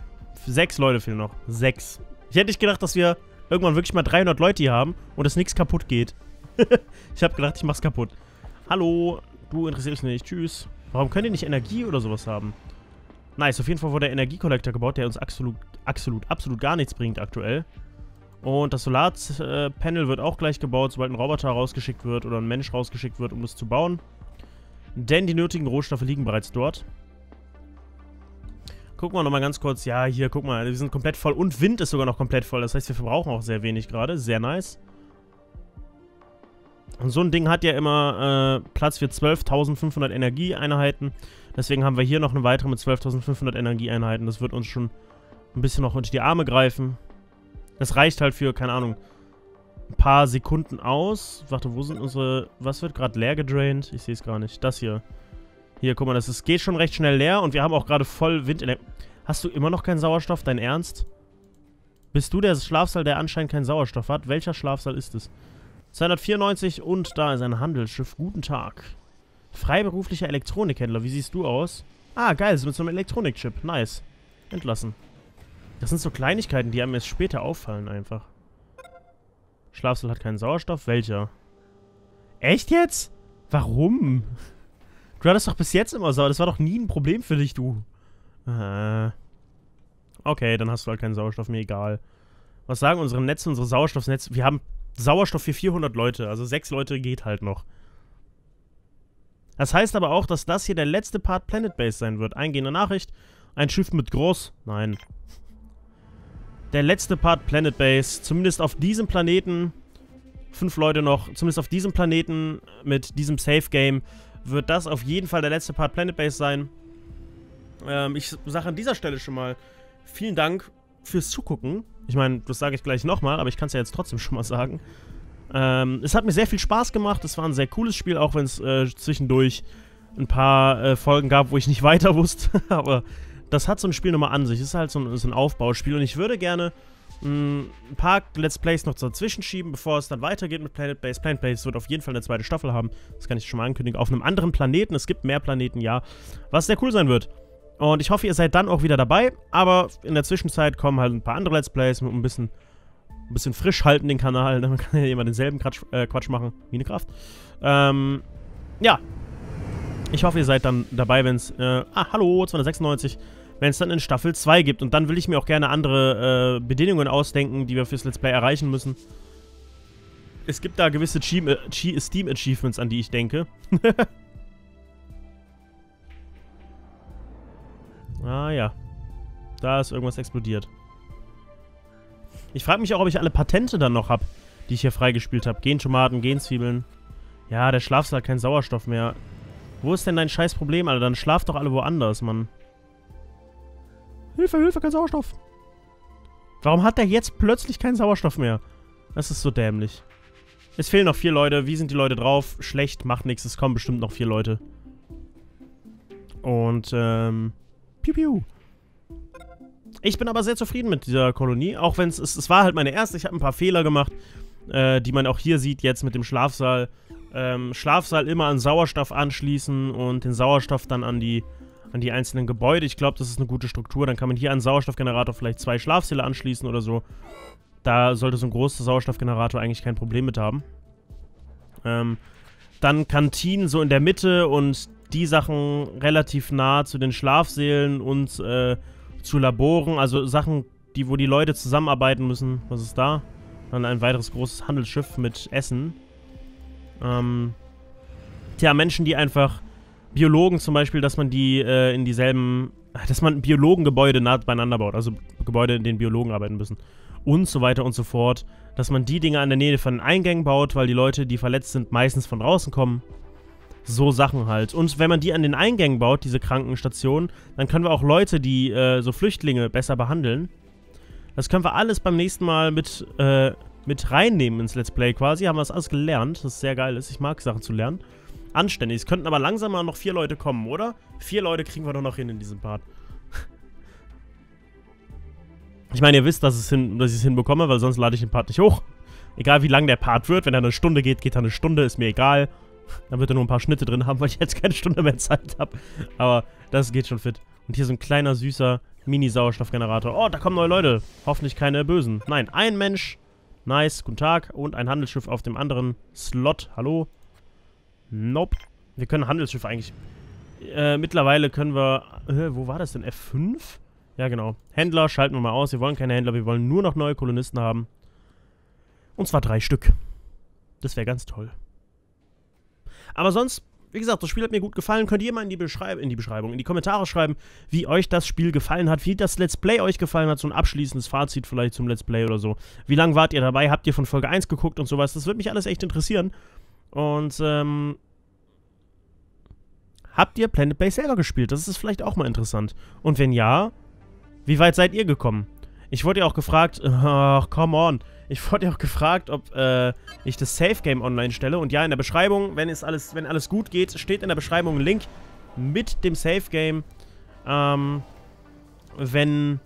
S1: Sechs Leute fehlen noch. Sechs. Ich hätte nicht gedacht, dass wir irgendwann wirklich mal 300 Leute hier haben und dass nichts kaputt geht. ich habe gedacht, ich mach's kaputt. Hallo, du interessierst mich nicht. Tschüss. Warum könnt ihr nicht Energie oder sowas haben? Nice, auf jeden Fall wurde der Energiekollektor gebaut, der uns absolut, absolut, absolut gar nichts bringt aktuell. Und das Solarpanel wird auch gleich gebaut, sobald ein Roboter rausgeschickt wird oder ein Mensch rausgeschickt wird, um es zu bauen. Denn die nötigen Rohstoffe liegen bereits dort. Gucken wir nochmal ganz kurz. Ja, hier, guck mal. Wir sind komplett voll. Und Wind ist sogar noch komplett voll. Das heißt, wir verbrauchen auch sehr wenig gerade. Sehr nice. Und so ein Ding hat ja immer äh, Platz für 12.500 Energieeinheiten. Deswegen haben wir hier noch eine weitere mit 12.500 Energieeinheiten. Das wird uns schon ein bisschen noch unter die Arme greifen. Das reicht halt für, keine Ahnung, ein paar Sekunden aus. Warte, wo sind unsere... Was wird gerade leer gedraint? Ich sehe es gar nicht. Das hier. Hier, guck mal, das ist, geht schon recht schnell leer und wir haben auch gerade voll Wind in der... Hast du immer noch keinen Sauerstoff? Dein Ernst? Bist du der Schlafsaal, der anscheinend keinen Sauerstoff hat? Welcher Schlafsaal ist es? 294 und da ist ein Handelsschiff. Guten Tag. Freiberuflicher Elektronikhändler. Wie siehst du aus? Ah, geil. ist mit so einem Elektronikchip. Nice. Entlassen. Das sind so Kleinigkeiten, die einem erst später auffallen einfach. Schlafsaal hat keinen Sauerstoff. Welcher? Echt jetzt? Warum? Du hattest doch bis jetzt immer Sauerstoff. Das war doch nie ein Problem für dich, du. Äh. Okay, dann hast du halt keinen Sauerstoff. Mir egal. Was sagen unsere Netze, unsere Sauerstoffnetze? Wir haben Sauerstoff für 400 Leute. Also sechs Leute geht halt noch. Das heißt aber auch, dass das hier der letzte Part Planet Base sein wird. Eingehende Nachricht. Ein Schiff mit groß. Nein. Der letzte Part Planet Base. Zumindest auf diesem Planeten. Fünf Leute noch. Zumindest auf diesem Planeten mit diesem Safe Game wird das auf jeden Fall der letzte Part Planet Base sein. Ähm, ich sage an dieser Stelle schon mal vielen Dank fürs Zugucken. Ich meine, das sage ich gleich nochmal, aber ich kann es ja jetzt trotzdem schon mal sagen. Ähm, es hat mir sehr viel Spaß gemacht. Es war ein sehr cooles Spiel, auch wenn es äh, zwischendurch ein paar äh, Folgen gab, wo ich nicht weiter wusste. aber das hat so ein Spiel nochmal an sich. Es ist halt so ein, so ein Aufbauspiel und ich würde gerne ein paar Let's Plays noch dazwischen schieben, bevor es dann weitergeht mit Planet Base. Planet Base wird auf jeden Fall eine zweite Staffel haben. Das kann ich schon mal ankündigen. Auf einem anderen Planeten. Es gibt mehr Planeten, ja. Was sehr cool sein wird. Und ich hoffe, ihr seid dann auch wieder dabei. Aber in der Zwischenzeit kommen halt ein paar andere Let's Plays mit ein bisschen, ein bisschen frisch halten den Kanal. Man kann ja immer denselben Quatsch, äh, Quatsch machen. Wie eine Kraft. Ähm, ja. Ich hoffe, ihr seid dann dabei, wenn es... Äh, ah, hallo, 296 wenn es dann in Staffel 2 gibt. Und dann will ich mir auch gerne andere äh, Bedingungen ausdenken, die wir fürs Let's Play erreichen müssen. Es gibt da gewisse äh, Steam-Achievements, an die ich denke. ah ja. Da ist irgendwas explodiert. Ich frage mich auch, ob ich alle Patente dann noch habe, die ich hier freigespielt habe. Gentomaten, Genzwiebeln. Ja, der Schlafsaal hat keinen Sauerstoff mehr. Wo ist denn dein scheiß Problem, Alter? Dann schlaft doch alle woanders, Mann. Hilfe, Hilfe, kein Sauerstoff. Warum hat der jetzt plötzlich keinen Sauerstoff mehr? Das ist so dämlich. Es fehlen noch vier Leute. Wie sind die Leute drauf? Schlecht, macht nichts. Es kommen bestimmt noch vier Leute. Und, ähm... Piu, piu. Ich bin aber sehr zufrieden mit dieser Kolonie. Auch wenn es... Es war halt meine erste. Ich habe ein paar Fehler gemacht, äh, die man auch hier sieht jetzt mit dem Schlafsaal. Ähm, Schlafsaal immer an Sauerstoff anschließen und den Sauerstoff dann an die an die einzelnen Gebäude. Ich glaube, das ist eine gute Struktur. Dann kann man hier einen Sauerstoffgenerator vielleicht zwei Schlafsäle anschließen oder so. Da sollte so ein großer Sauerstoffgenerator eigentlich kein Problem mit haben. Ähm, dann Kantinen so in der Mitte und die Sachen relativ nah zu den Schlafsälen und äh, zu Laboren. Also Sachen, die, wo die Leute zusammenarbeiten müssen. Was ist da? Dann ein weiteres großes Handelsschiff mit Essen. Ähm, tja, Menschen, die einfach Biologen zum Beispiel, dass man die äh, in dieselben, dass man Biologengebäude nah beieinander baut, also Gebäude, in denen Biologen arbeiten müssen und so weiter und so fort, dass man die Dinge an der Nähe von Eingängen baut, weil die Leute, die verletzt sind, meistens von draußen kommen. So Sachen halt. Und wenn man die an den Eingängen baut, diese Krankenstationen, dann können wir auch Leute, die äh, so Flüchtlinge besser behandeln. Das können wir alles beim nächsten Mal mit, äh, mit reinnehmen ins Let's Play quasi. Haben wir das alles gelernt, das sehr geil ist. Ich mag Sachen zu lernen anständig. Es könnten aber langsam mal noch vier Leute kommen, oder? Vier Leute kriegen wir doch noch hin in diesem Part. ich meine, ihr wisst, dass, hin, dass ich es hinbekomme, weil sonst lade ich den Part nicht hoch. Egal wie lang der Part wird, wenn er eine Stunde geht, geht er eine Stunde, ist mir egal. Dann wird er nur ein paar Schnitte drin haben, weil ich jetzt keine Stunde mehr Zeit habe. Aber das geht schon fit. Und hier so ein kleiner, süßer Mini-Sauerstoffgenerator. Oh, da kommen neue Leute. Hoffentlich keine Bösen. Nein, ein Mensch. Nice, guten Tag. Und ein Handelsschiff auf dem anderen Slot. Hallo. Nope. Wir können Handelsschiffe eigentlich... Äh, mittlerweile können wir... Äh, wo war das denn? F5? Ja, genau. Händler schalten wir mal aus. Wir wollen keine Händler, wir wollen nur noch neue Kolonisten haben. Und zwar drei Stück. Das wäre ganz toll. Aber sonst, wie gesagt, das Spiel hat mir gut gefallen. Könnt ihr mal in die, in die Beschreibung, in die Kommentare schreiben, wie euch das Spiel gefallen hat, wie das Let's Play euch gefallen hat. So ein abschließendes Fazit vielleicht zum Let's Play oder so. Wie lange wart ihr dabei? Habt ihr von Folge 1 geguckt und sowas? Das würde mich alles echt interessieren. Und, ähm, habt ihr Planet Base selber gespielt? Das ist vielleicht auch mal interessant. Und wenn ja, wie weit seid ihr gekommen? Ich wurde ja auch gefragt, ach, come on. Ich wurde ja auch gefragt, ob äh, ich das Safe Game online stelle. Und ja, in der Beschreibung, wenn es alles, wenn alles gut geht, steht in der Beschreibung ein Link mit dem Safe Game. Ähm, wenn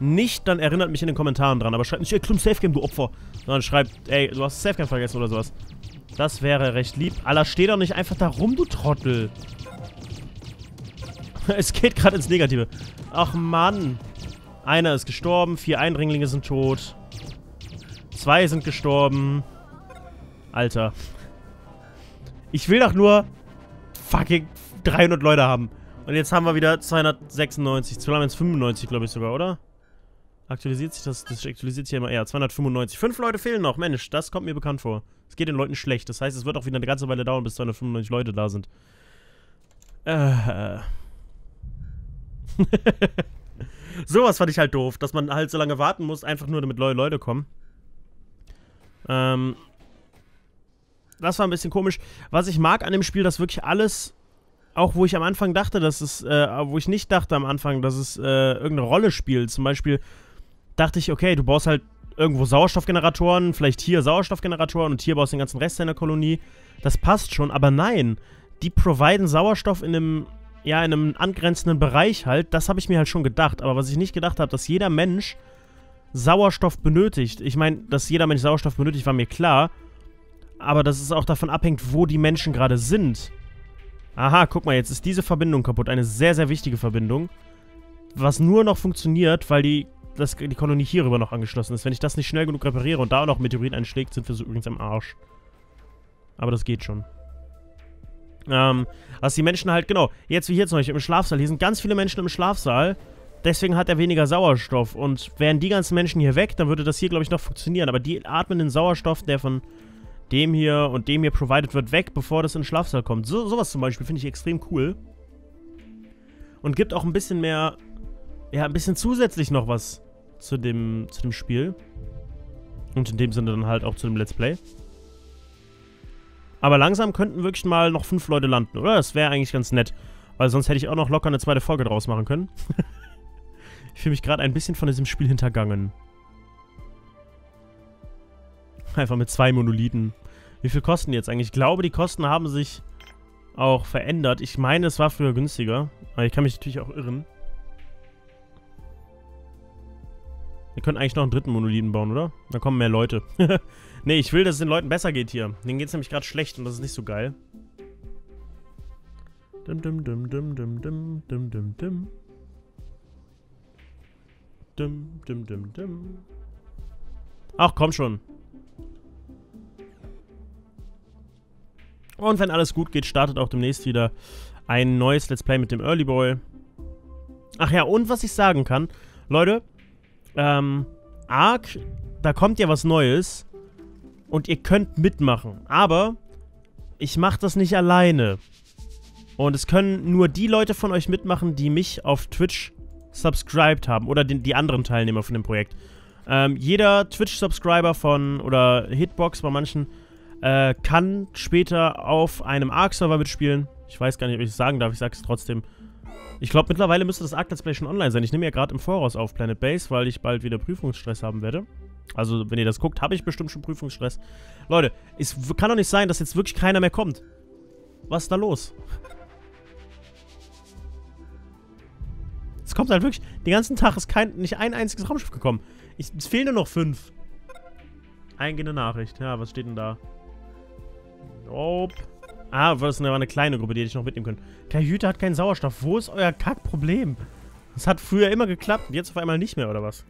S1: nicht, dann erinnert mich in den Kommentaren dran. Aber schreibt nicht, ey, Klum Safe Game, du Opfer. Sondern schreibt, ey, du hast das Safe Game vergessen oder sowas. Das wäre recht lieb. Alter, steh doch nicht einfach da rum, du Trottel. es geht gerade ins Negative. Ach, Mann. Einer ist gestorben, vier Eindringlinge sind tot. Zwei sind gestorben. Alter. Ich will doch nur fucking 300 Leute haben. Und jetzt haben wir wieder 296. 295, glaube ich sogar, oder? Aktualisiert sich das? Das aktualisiert sich ja immer eher. 295. Fünf Leute fehlen noch. Mensch, das kommt mir bekannt vor. Es geht den Leuten schlecht. Das heißt, es wird auch wieder eine ganze Weile dauern, bis 295 Leute da sind. Äh. Sowas fand ich halt doof, dass man halt so lange warten muss, einfach nur damit neue Leute kommen. Ähm. Das war ein bisschen komisch. Was ich mag an dem Spiel, dass wirklich alles auch wo ich am Anfang dachte, dass es, äh, wo ich nicht dachte am Anfang, dass es äh, irgendeine Rolle spielt. Zum Beispiel dachte ich, okay, du baust halt irgendwo Sauerstoffgeneratoren, vielleicht hier Sauerstoffgeneratoren und hier baust du den ganzen Rest deiner Kolonie. Das passt schon, aber nein, die providen Sauerstoff in einem, ja, in einem angrenzenden Bereich halt. Das habe ich mir halt schon gedacht. Aber was ich nicht gedacht habe, dass jeder Mensch Sauerstoff benötigt. Ich meine, dass jeder Mensch Sauerstoff benötigt, war mir klar. Aber dass es auch davon abhängt, wo die Menschen gerade sind. Aha, guck mal, jetzt ist diese Verbindung kaputt. Eine sehr, sehr wichtige Verbindung. Was nur noch funktioniert, weil die, das, die Kolonie hierüber noch angeschlossen ist. Wenn ich das nicht schnell genug repariere und da auch noch Meteorit einschlägt, sind wir so übrigens am Arsch. Aber das geht schon. Ähm, was die Menschen halt, genau, jetzt wie hier zum Beispiel im Schlafsaal. Hier sind ganz viele Menschen im Schlafsaal. Deswegen hat er weniger Sauerstoff. Und wären die ganzen Menschen hier weg, dann würde das hier, glaube ich, noch funktionieren. Aber die atmen den Sauerstoff, der von dem hier und dem hier provided wird, weg, bevor das in den Schlafsaal kommt. So, sowas zum Beispiel finde ich extrem cool. Und gibt auch ein bisschen mehr, ja, ein bisschen zusätzlich noch was zu dem, zu dem Spiel. Und in dem Sinne dann halt auch zu dem Let's Play. Aber langsam könnten wirklich mal noch fünf Leute landen, oder? Das wäre eigentlich ganz nett. Weil sonst hätte ich auch noch locker eine zweite Folge draus machen können. ich fühle mich gerade ein bisschen von diesem Spiel hintergangen. Einfach mit zwei Monolithen. Wie viel kosten die jetzt eigentlich? Ich glaube, die Kosten haben sich auch verändert. Ich meine, es war früher günstiger. Aber ich kann mich natürlich auch irren. Wir können eigentlich noch einen dritten Monolithen bauen, oder? Da kommen mehr Leute. nee, ich will, dass es den Leuten besser geht hier. Denen geht es nämlich gerade schlecht und das ist nicht so geil. Dim, dim, dim, dim, dim, dim, dim, dim, dim. Dim, dim, dim, dim. Ach, komm schon. Und wenn alles gut geht, startet auch demnächst wieder ein neues Let's Play mit dem Early Boy. Ach ja, und was ich sagen kann, Leute, ähm, Ark, da kommt ja was Neues und ihr könnt mitmachen. Aber ich mache das nicht alleine. Und es können nur die Leute von euch mitmachen, die mich auf Twitch subscribed haben. Oder die, die anderen Teilnehmer von dem Projekt. Ähm, jeder Twitch-Subscriber von, oder Hitbox bei manchen, äh, kann später auf einem Ark-Server mitspielen. Ich weiß gar nicht, ob ich es sagen darf, ich sage es trotzdem. Ich glaube, mittlerweile müsste das Ark Let's Play schon online sein. Ich nehme ja gerade im Voraus auf Planet Base, weil ich bald wieder Prüfungsstress haben werde. Also, wenn ihr das guckt, habe ich bestimmt schon Prüfungsstress. Leute, es kann doch nicht sein, dass jetzt wirklich keiner mehr kommt. Was ist da los? Es kommt halt wirklich, den ganzen Tag ist kein, nicht ein einziges Raumschiff gekommen. Ich, es fehlen nur noch fünf. Eingehende Nachricht. Ja, was steht denn da? Nope. Ah, das war eine kleine Gruppe, die hätte ich noch mitnehmen können. Kajüte hat keinen Sauerstoff. Wo ist euer Kackproblem? Das hat früher immer geklappt und jetzt auf einmal nicht mehr, oder was?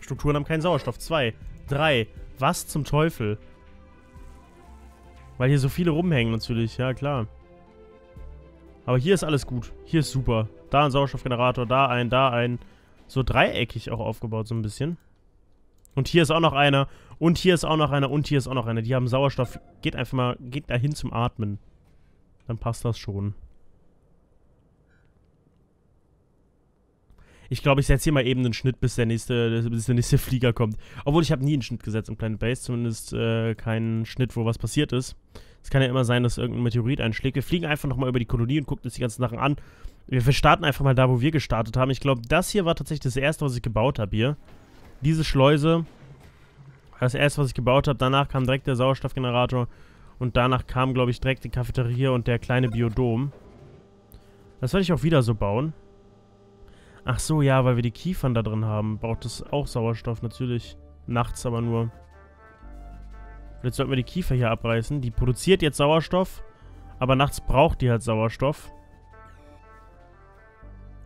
S1: Strukturen haben keinen Sauerstoff. Zwei. Drei. Was zum Teufel? Weil hier so viele rumhängen natürlich. Ja, klar. Aber hier ist alles gut. Hier ist super. Da ein Sauerstoffgenerator, da ein, da ein. So dreieckig auch aufgebaut, so ein bisschen. Und hier ist auch noch einer. Und hier ist auch noch einer. Und hier ist auch noch einer. Die haben Sauerstoff. Geht einfach mal, geht dahin zum Atmen. Dann passt das schon. Ich glaube, ich setze hier mal eben einen Schnitt, bis der nächste, bis der nächste Flieger kommt. Obwohl, ich habe nie einen Schnitt gesetzt im Planet Base. Zumindest äh, keinen Schnitt, wo was passiert ist. Es kann ja immer sein, dass irgendein Meteorit einschlägt. Wir fliegen einfach nochmal über die Kolonie und gucken uns die ganzen Sachen an. Wir starten einfach mal da, wo wir gestartet haben. Ich glaube, das hier war tatsächlich das erste, was ich gebaut habe hier. Diese Schleuse, das erste, was ich gebaut habe. Danach kam direkt der Sauerstoffgenerator. Und danach kam, glaube ich, direkt die Cafeteria und der kleine Biodom. Das werde ich auch wieder so bauen. Ach so, ja, weil wir die Kiefern da drin haben, braucht es auch Sauerstoff, natürlich. Nachts aber nur. Jetzt sollten wir die Kiefer hier abreißen. Die produziert jetzt Sauerstoff, aber nachts braucht die halt Sauerstoff.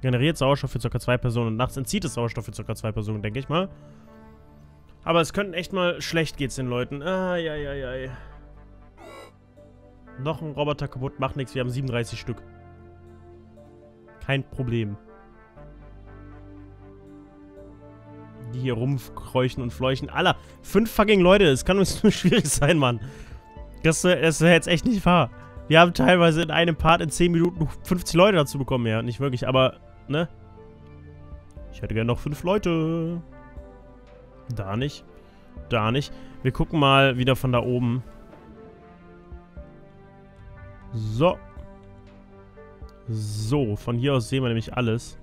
S1: Generiert Sauerstoff für ca. zwei Personen und nachts entzieht es Sauerstoff für ca. zwei Personen, denke ich mal. Aber es könnte echt mal schlecht geht's den Leuten. Ai, Noch ein Roboter kaputt, macht nichts. Wir haben 37 Stück. Kein Problem. Die hier rumkreuchen und fleuchen. Alter, fünf fucking Leute. Es kann uns nur schwierig sein, Mann. Das, das ist jetzt echt nicht wahr. Wir haben teilweise in einem Part in 10 Minuten 50 Leute dazu bekommen. Ja, nicht wirklich, aber, ne? Ich hätte gerne noch fünf Leute. Da nicht. Da nicht. Wir gucken mal wieder von da oben. So. So, von hier aus sehen wir nämlich alles.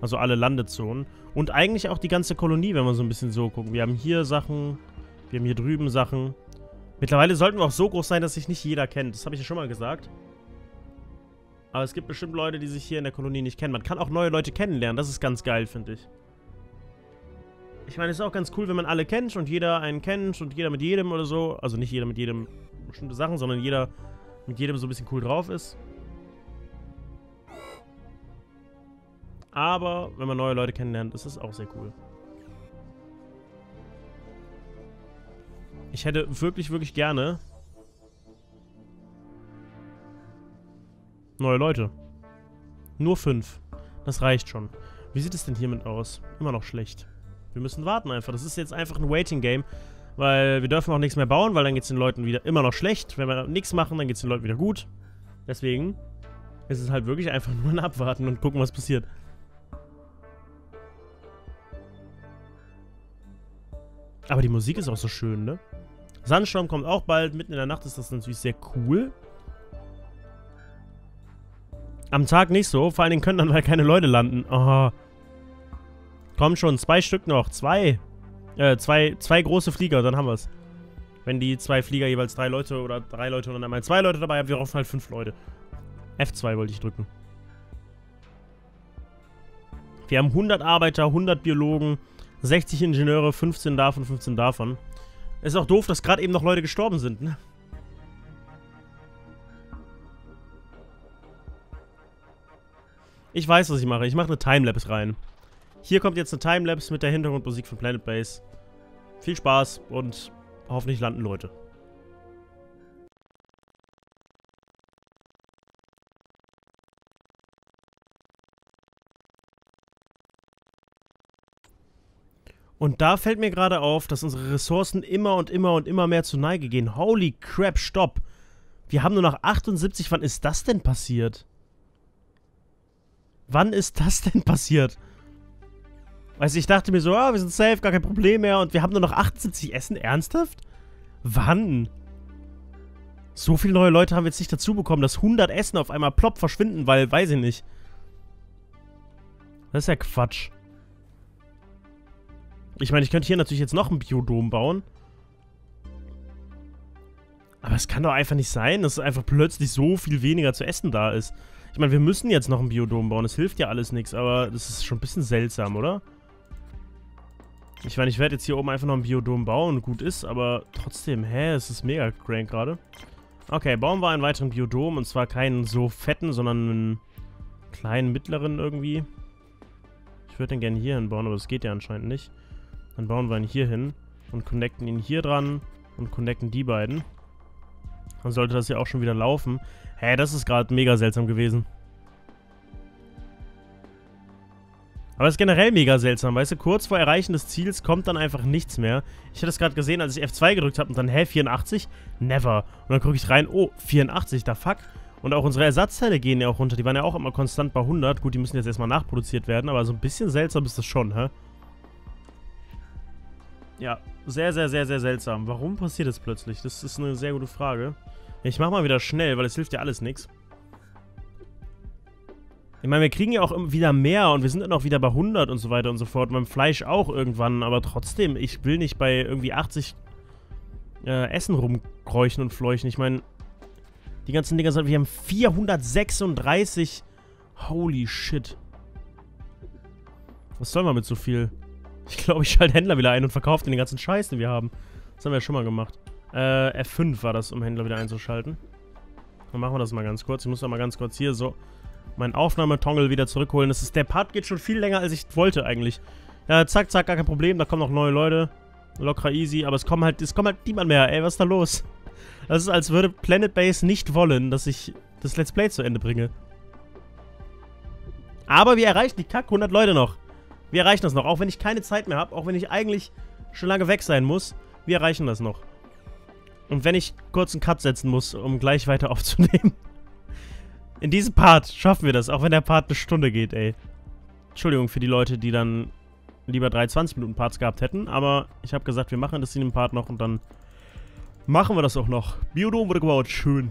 S1: Also alle Landezonen. Und eigentlich auch die ganze Kolonie, wenn wir so ein bisschen so gucken. Wir haben hier Sachen, wir haben hier drüben Sachen. Mittlerweile sollten wir auch so groß sein, dass sich nicht jeder kennt. Das habe ich ja schon mal gesagt. Aber es gibt bestimmt Leute, die sich hier in der Kolonie nicht kennen. Man kann auch neue Leute kennenlernen. Das ist ganz geil, finde ich. Ich meine, es ist auch ganz cool, wenn man alle kennt und jeder einen kennt und jeder mit jedem oder so. Also nicht jeder mit jedem bestimmte Sachen, sondern jeder mit jedem so ein bisschen cool drauf ist. Aber wenn man neue Leute kennenlernt, ist es auch sehr cool. Ich hätte wirklich, wirklich gerne neue Leute. Nur fünf. Das reicht schon. Wie sieht es denn hiermit aus? Immer noch schlecht. Wir müssen warten einfach. Das ist jetzt einfach ein Waiting-Game. Weil wir dürfen auch nichts mehr bauen, weil dann geht es den Leuten wieder immer noch schlecht. Wenn wir nichts machen, dann geht es den Leuten wieder gut. Deswegen ist es halt wirklich einfach nur ein Abwarten und gucken, was passiert. Aber die Musik ist auch so schön, ne? Sandsturm kommt auch bald. Mitten in der Nacht ist das natürlich sehr cool. Am Tag nicht so. Vor allen Dingen können dann halt keine Leute landen. Oh. Komm schon, zwei Stück noch. Zwei. Äh, zwei, zwei große Flieger, dann haben wir es. Wenn die zwei Flieger jeweils drei Leute oder drei Leute und dann einmal zwei Leute dabei haben, wir brauchen halt fünf Leute. F2 wollte ich drücken. Wir haben 100 Arbeiter, 100 Biologen, 60 Ingenieure, 15 davon, 15 davon. Ist auch doof, dass gerade eben noch Leute gestorben sind, ne? Ich weiß, was ich mache. Ich mache eine Timelapse rein. Hier kommt jetzt eine Timelapse mit der Hintergrundmusik von Planet Base. Viel Spaß und hoffentlich landen Leute. Und da fällt mir gerade auf, dass unsere Ressourcen immer und immer und immer mehr zu Neige gehen. Holy crap, stopp. Wir haben nur noch 78. Wann ist das denn passiert? Wann ist das denn passiert? Weißt du, ich dachte mir so, ah, wir sind safe, gar kein Problem mehr. Und wir haben nur noch 78 Essen? Ernsthaft? Wann? So viele neue Leute haben wir jetzt nicht dazu bekommen, dass 100 Essen auf einmal plopp verschwinden, weil, weiß ich nicht. Das ist ja Quatsch. Ich meine, ich könnte hier natürlich jetzt noch ein Biodom bauen. Aber es kann doch einfach nicht sein, dass einfach plötzlich so viel weniger zu essen da ist. Ich meine, wir müssen jetzt noch ein Biodom bauen. Das hilft ja alles nichts, aber das ist schon ein bisschen seltsam, oder? Ich meine, ich werde jetzt hier oben einfach noch ein Biodom bauen gut ist, aber trotzdem, hä, es ist mega crank gerade. Okay, bauen wir einen weiteren Biodom und zwar keinen so fetten, sondern einen kleinen, mittleren irgendwie. Ich würde den gerne hier hinbauen, aber das geht ja anscheinend nicht. Dann bauen wir ihn hier hin und connecten ihn hier dran und connecten die beiden. Dann sollte das ja auch schon wieder laufen. Hä, das ist gerade mega seltsam gewesen. Aber es ist generell mega seltsam, weißt du? Kurz vor Erreichen des Ziels kommt dann einfach nichts mehr. Ich hatte es gerade gesehen, als ich F2 gedrückt habe und dann, hä, 84? Never. Und dann gucke ich rein, oh, 84, da fuck. Und auch unsere Ersatzteile gehen ja auch runter. Die waren ja auch immer konstant bei 100. Gut, die müssen jetzt erstmal nachproduziert werden, aber so ein bisschen seltsam ist das schon, hä? Ja, sehr, sehr, sehr, sehr seltsam. Warum passiert das plötzlich? Das ist eine sehr gute Frage. Ich mach mal wieder schnell, weil es hilft ja alles nichts. Ich meine, wir kriegen ja auch wieder mehr und wir sind dann auch wieder bei 100 und so weiter und so fort. Beim Fleisch auch irgendwann, aber trotzdem, ich will nicht bei irgendwie 80 äh, Essen rumkräuchen und fleuchen. Ich meine, die ganzen Dinger sind, wir haben 436. Holy shit. Was soll man mit so viel? Ich glaube, ich schalte Händler wieder ein und verkaufe den ganzen Scheiß, den wir haben. Das haben wir ja schon mal gemacht. Äh, F5 war das, um Händler wieder einzuschalten. Dann machen wir das mal ganz kurz. Ich muss da mal ganz kurz hier so meinen Aufnahmetongel wieder zurückholen. Das ist, der Part geht schon viel länger, als ich wollte eigentlich. Ja, zack, zack, gar kein Problem. Da kommen noch neue Leute. Locker easy. Aber es kommt halt, es kommt halt niemand mehr. Ey, was ist da los? Das ist, als würde Planet Base nicht wollen, dass ich das Let's Play zu Ende bringe. Aber wir erreichen die Kack 100 Leute noch. Wir erreichen das noch, auch wenn ich keine Zeit mehr habe, auch wenn ich eigentlich schon lange weg sein muss. Wir erreichen das noch. Und wenn ich kurz einen Cut setzen muss, um gleich weiter aufzunehmen. In diesem Part schaffen wir das, auch wenn der Part eine Stunde geht, ey. Entschuldigung für die Leute, die dann lieber 3 20-Minuten-Parts gehabt hätten, aber ich habe gesagt, wir machen das in dem Part noch und dann machen wir das auch noch. Biodom wurde gebaut, schön.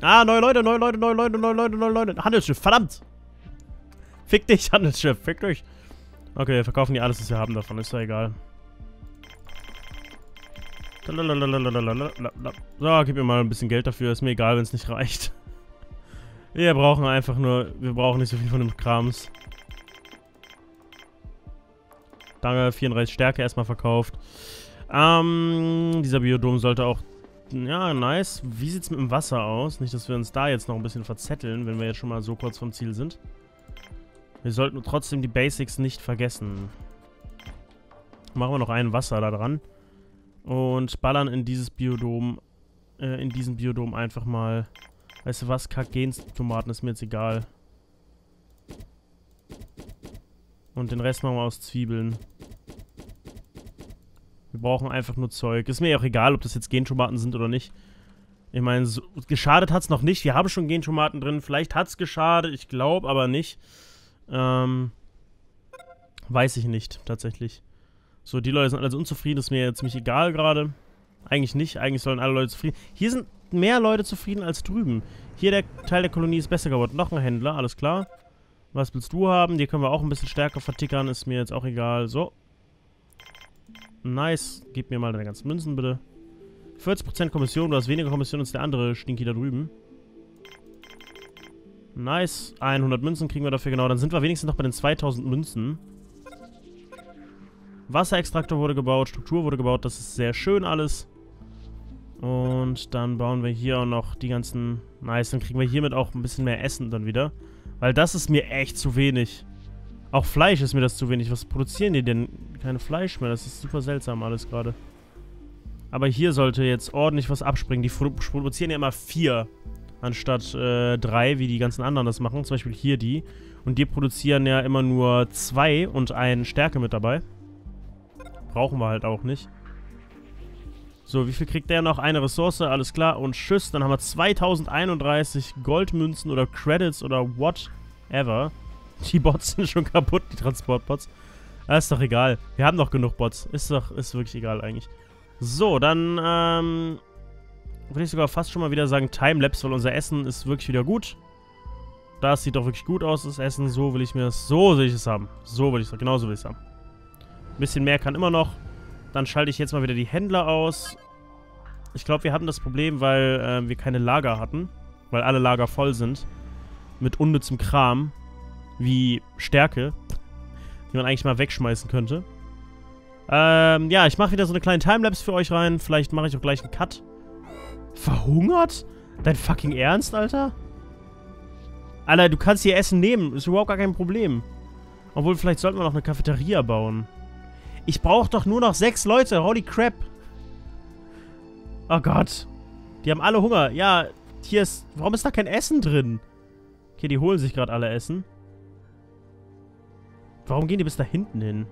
S1: Ah, neue Leute, neue Leute, neue Leute, neue Leute, neue Leute. Handelsschiff, verdammt! Fick dich, Handelsschiff, fick dich. Okay, wir verkaufen die alles, was wir haben davon, ist ja egal. So, gib mir mal ein bisschen Geld dafür, ist mir egal, wenn es nicht reicht. Wir brauchen einfach nur, wir brauchen nicht so viel von dem Krams. Danke, 34 Stärke erstmal verkauft. Ähm, dieser Biodom sollte auch, ja, nice. Wie sieht's mit dem Wasser aus? Nicht, dass wir uns da jetzt noch ein bisschen verzetteln, wenn wir jetzt schon mal so kurz vom Ziel sind. Wir sollten trotzdem die Basics nicht vergessen. Machen wir noch ein Wasser da dran. Und ballern in dieses Biodom, äh, in diesen Biodom einfach mal. Weißt du was? Kack-Gens-Tomaten ist mir jetzt egal. Und den Rest machen wir aus Zwiebeln. Wir brauchen einfach nur Zeug. Ist mir auch egal, ob das jetzt Gentomaten sind oder nicht. Ich meine, so, geschadet hat es noch nicht. Wir haben schon Gentomaten drin. Vielleicht hat es geschadet. Ich glaube aber nicht. Ähm, weiß ich nicht, tatsächlich. So, die Leute sind alle unzufrieden. Ist mir ziemlich egal gerade. Eigentlich nicht. Eigentlich sollen alle Leute zufrieden. Hier sind mehr Leute zufrieden als drüben. Hier der Teil der Kolonie ist besser geworden. Noch ein Händler, alles klar. Was willst du haben? Die können wir auch ein bisschen stärker vertickern. Ist mir jetzt auch egal. So. Nice. Gib mir mal deine ganzen Münzen, bitte. 40% Kommission. Du hast weniger Kommission als der andere Stinky da drüben. Nice. 100 Münzen kriegen wir dafür, genau. Dann sind wir wenigstens noch bei den 2000 Münzen. Wasserextraktor wurde gebaut, Struktur wurde gebaut. Das ist sehr schön alles. Und dann bauen wir hier auch noch die ganzen... Nice, dann kriegen wir hiermit auch ein bisschen mehr Essen dann wieder. Weil das ist mir echt zu wenig. Auch Fleisch ist mir das zu wenig. Was produzieren die denn? Keine Fleisch mehr. Das ist super seltsam alles gerade. Aber hier sollte jetzt ordentlich was abspringen. Die produzieren ja immer vier anstatt äh, drei, wie die ganzen anderen das machen. Zum Beispiel hier die. Und die produzieren ja immer nur zwei und einen Stärke mit dabei. Brauchen wir halt auch nicht. So, wie viel kriegt der noch? Eine Ressource, alles klar. Und tschüss, dann haben wir 2031 Goldmünzen oder Credits oder whatever. Die Bots sind schon kaputt, die Transportbots. Ah, ist doch egal. Wir haben doch genug Bots. Ist doch, ist wirklich egal eigentlich. So, dann, ähm, würde ich sogar fast schon mal wieder sagen Timelapse, weil unser Essen ist wirklich wieder gut. Das sieht doch wirklich gut aus, das Essen. So will ich mir das, so will ich es haben. So will ich es, genauso will ich es haben. Ein bisschen mehr kann immer noch. Dann schalte ich jetzt mal wieder die Händler aus. Ich glaube, wir hatten das Problem, weil äh, wir keine Lager hatten. Weil alle Lager voll sind. Mit unnützem Kram. Wie Stärke. Die man eigentlich mal wegschmeißen könnte. Ähm, ja, ich mache wieder so eine kleine Timelapse für euch rein. Vielleicht mache ich auch gleich einen Cut. Verhungert? Dein fucking Ernst, Alter? Alter, du kannst hier Essen nehmen. Ist überhaupt gar kein Problem. Obwohl, vielleicht sollten wir noch eine Cafeteria bauen. Ich brauche doch nur noch sechs Leute. Holy crap. Oh Gott. Die haben alle Hunger. Ja, hier ist... Warum ist da kein Essen drin? Okay, die holen sich gerade alle Essen. Warum gehen die bis da hinten hin?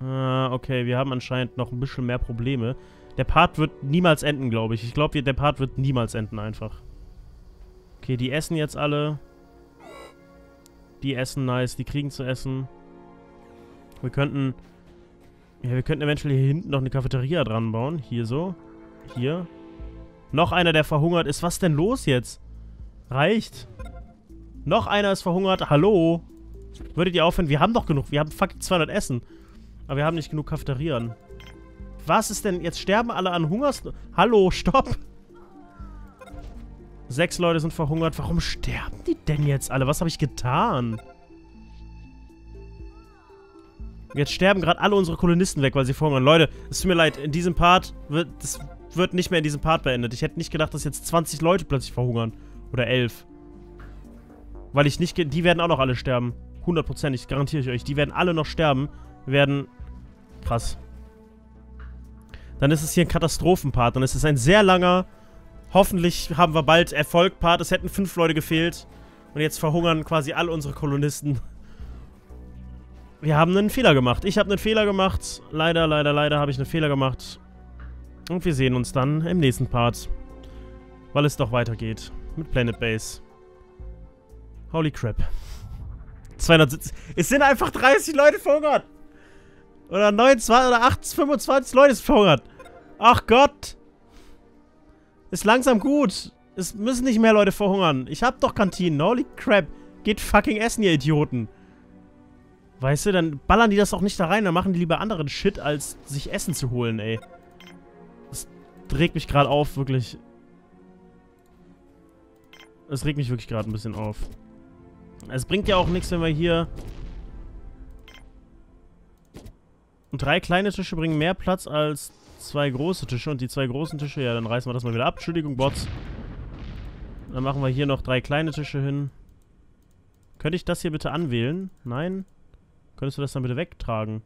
S1: Ah, okay, wir haben anscheinend noch ein bisschen mehr Probleme. Der Part wird niemals enden, glaube ich. Ich glaube, der Part wird niemals enden einfach. Okay, die essen jetzt alle. Die essen nice, die kriegen zu essen. Wir könnten... Ja, wir könnten eventuell hier hinten noch eine Cafeteria dran bauen. Hier so. Hier. Noch einer, der verhungert ist. Was denn los jetzt? Reicht. Noch einer ist verhungert. Hallo? Würdet ihr aufhören? Wir haben doch genug. Wir haben fucking 200 Essen. Aber wir haben nicht genug Cafeterieren. Was ist denn? Jetzt sterben alle an Hungers... Hallo, stopp! Sechs Leute sind verhungert. Warum sterben die denn jetzt alle? Was habe ich getan? Jetzt sterben gerade alle unsere Kolonisten weg, weil sie verhungern. Leute, es tut mir leid, in diesem Part wird... Das wird nicht mehr in diesem Part beendet. Ich hätte nicht gedacht, dass jetzt 20 Leute plötzlich verhungern. Oder 11. Weil ich nicht... Die werden auch noch alle sterben. 100%, ich garantiere ich euch. Die werden alle noch sterben. Werden... Krass. Dann ist es hier ein Katastrophenpart. Dann ist es ein sehr langer... Hoffentlich haben wir bald Erfolg-Part. Es hätten fünf Leute gefehlt. Und jetzt verhungern quasi alle unsere Kolonisten. Wir haben einen Fehler gemacht. Ich habe einen Fehler gemacht. Leider, leider, leider habe ich einen Fehler gemacht. Und wir sehen uns dann im nächsten Part. Weil es doch weitergeht. Mit Planet Base. Holy crap. 270. Es sind einfach 30 Leute verhungert. Oder 29 oder 8, 25 Leute sind verhungert. Ach Gott. Ist langsam gut. Es müssen nicht mehr Leute verhungern. Ich hab doch Kantinen. Holy crap. Geht fucking essen, ihr Idioten. Weißt du, dann ballern die das auch nicht da rein. Dann machen die lieber anderen Shit, als sich Essen zu holen, ey. Das regt mich gerade auf, wirklich. Es regt mich wirklich gerade ein bisschen auf. Es bringt ja auch nichts, wenn wir hier... Und drei kleine Tische bringen mehr Platz als zwei große Tische. Und die zwei großen Tische, ja, dann reißen wir das mal wieder ab. Entschuldigung, Bots. Dann machen wir hier noch drei kleine Tische hin. Könnte ich das hier bitte anwählen? Nein? Könntest du das dann bitte wegtragen?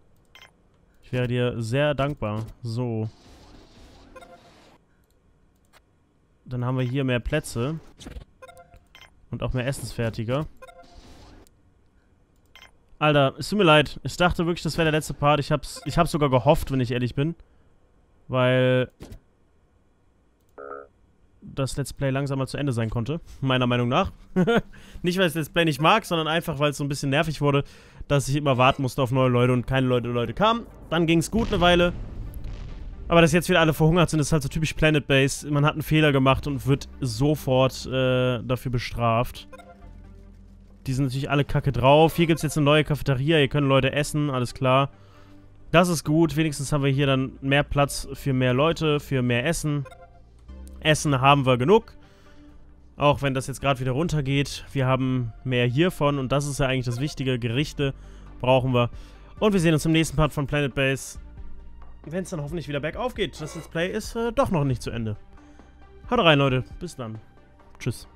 S1: Ich wäre dir sehr dankbar. So. Dann haben wir hier mehr Plätze. Und auch mehr Essensfertiger. Alter, es tut mir leid. Ich dachte wirklich, das wäre der letzte Part. Ich hab's, ich hab's sogar gehofft, wenn ich ehrlich bin. Weil das Let's Play langsam mal zu Ende sein konnte. Meiner Meinung nach. nicht, weil ich das Let's Play nicht mag, sondern einfach, weil es so ein bisschen nervig wurde, dass ich immer warten musste auf neue Leute und keine Leute, Leute kamen. Dann ging es gut eine Weile. Aber dass jetzt wieder alle verhungert sind, ist halt so typisch Planet Base. Man hat einen Fehler gemacht und wird sofort äh, dafür bestraft. Die sind natürlich alle kacke drauf. Hier gibt es jetzt eine neue Cafeteria. Hier können Leute essen, alles klar. Das ist gut. Wenigstens haben wir hier dann mehr Platz für mehr Leute, für mehr Essen. Essen haben wir genug. Auch wenn das jetzt gerade wieder runtergeht. Wir haben mehr hiervon und das ist ja eigentlich das Wichtige. Gerichte brauchen wir. Und wir sehen uns im nächsten Part von Planet Base. Wenn es dann hoffentlich wieder bergauf geht. Das Let's Play ist äh, doch noch nicht zu Ende. Haut rein, Leute. Bis dann. Tschüss.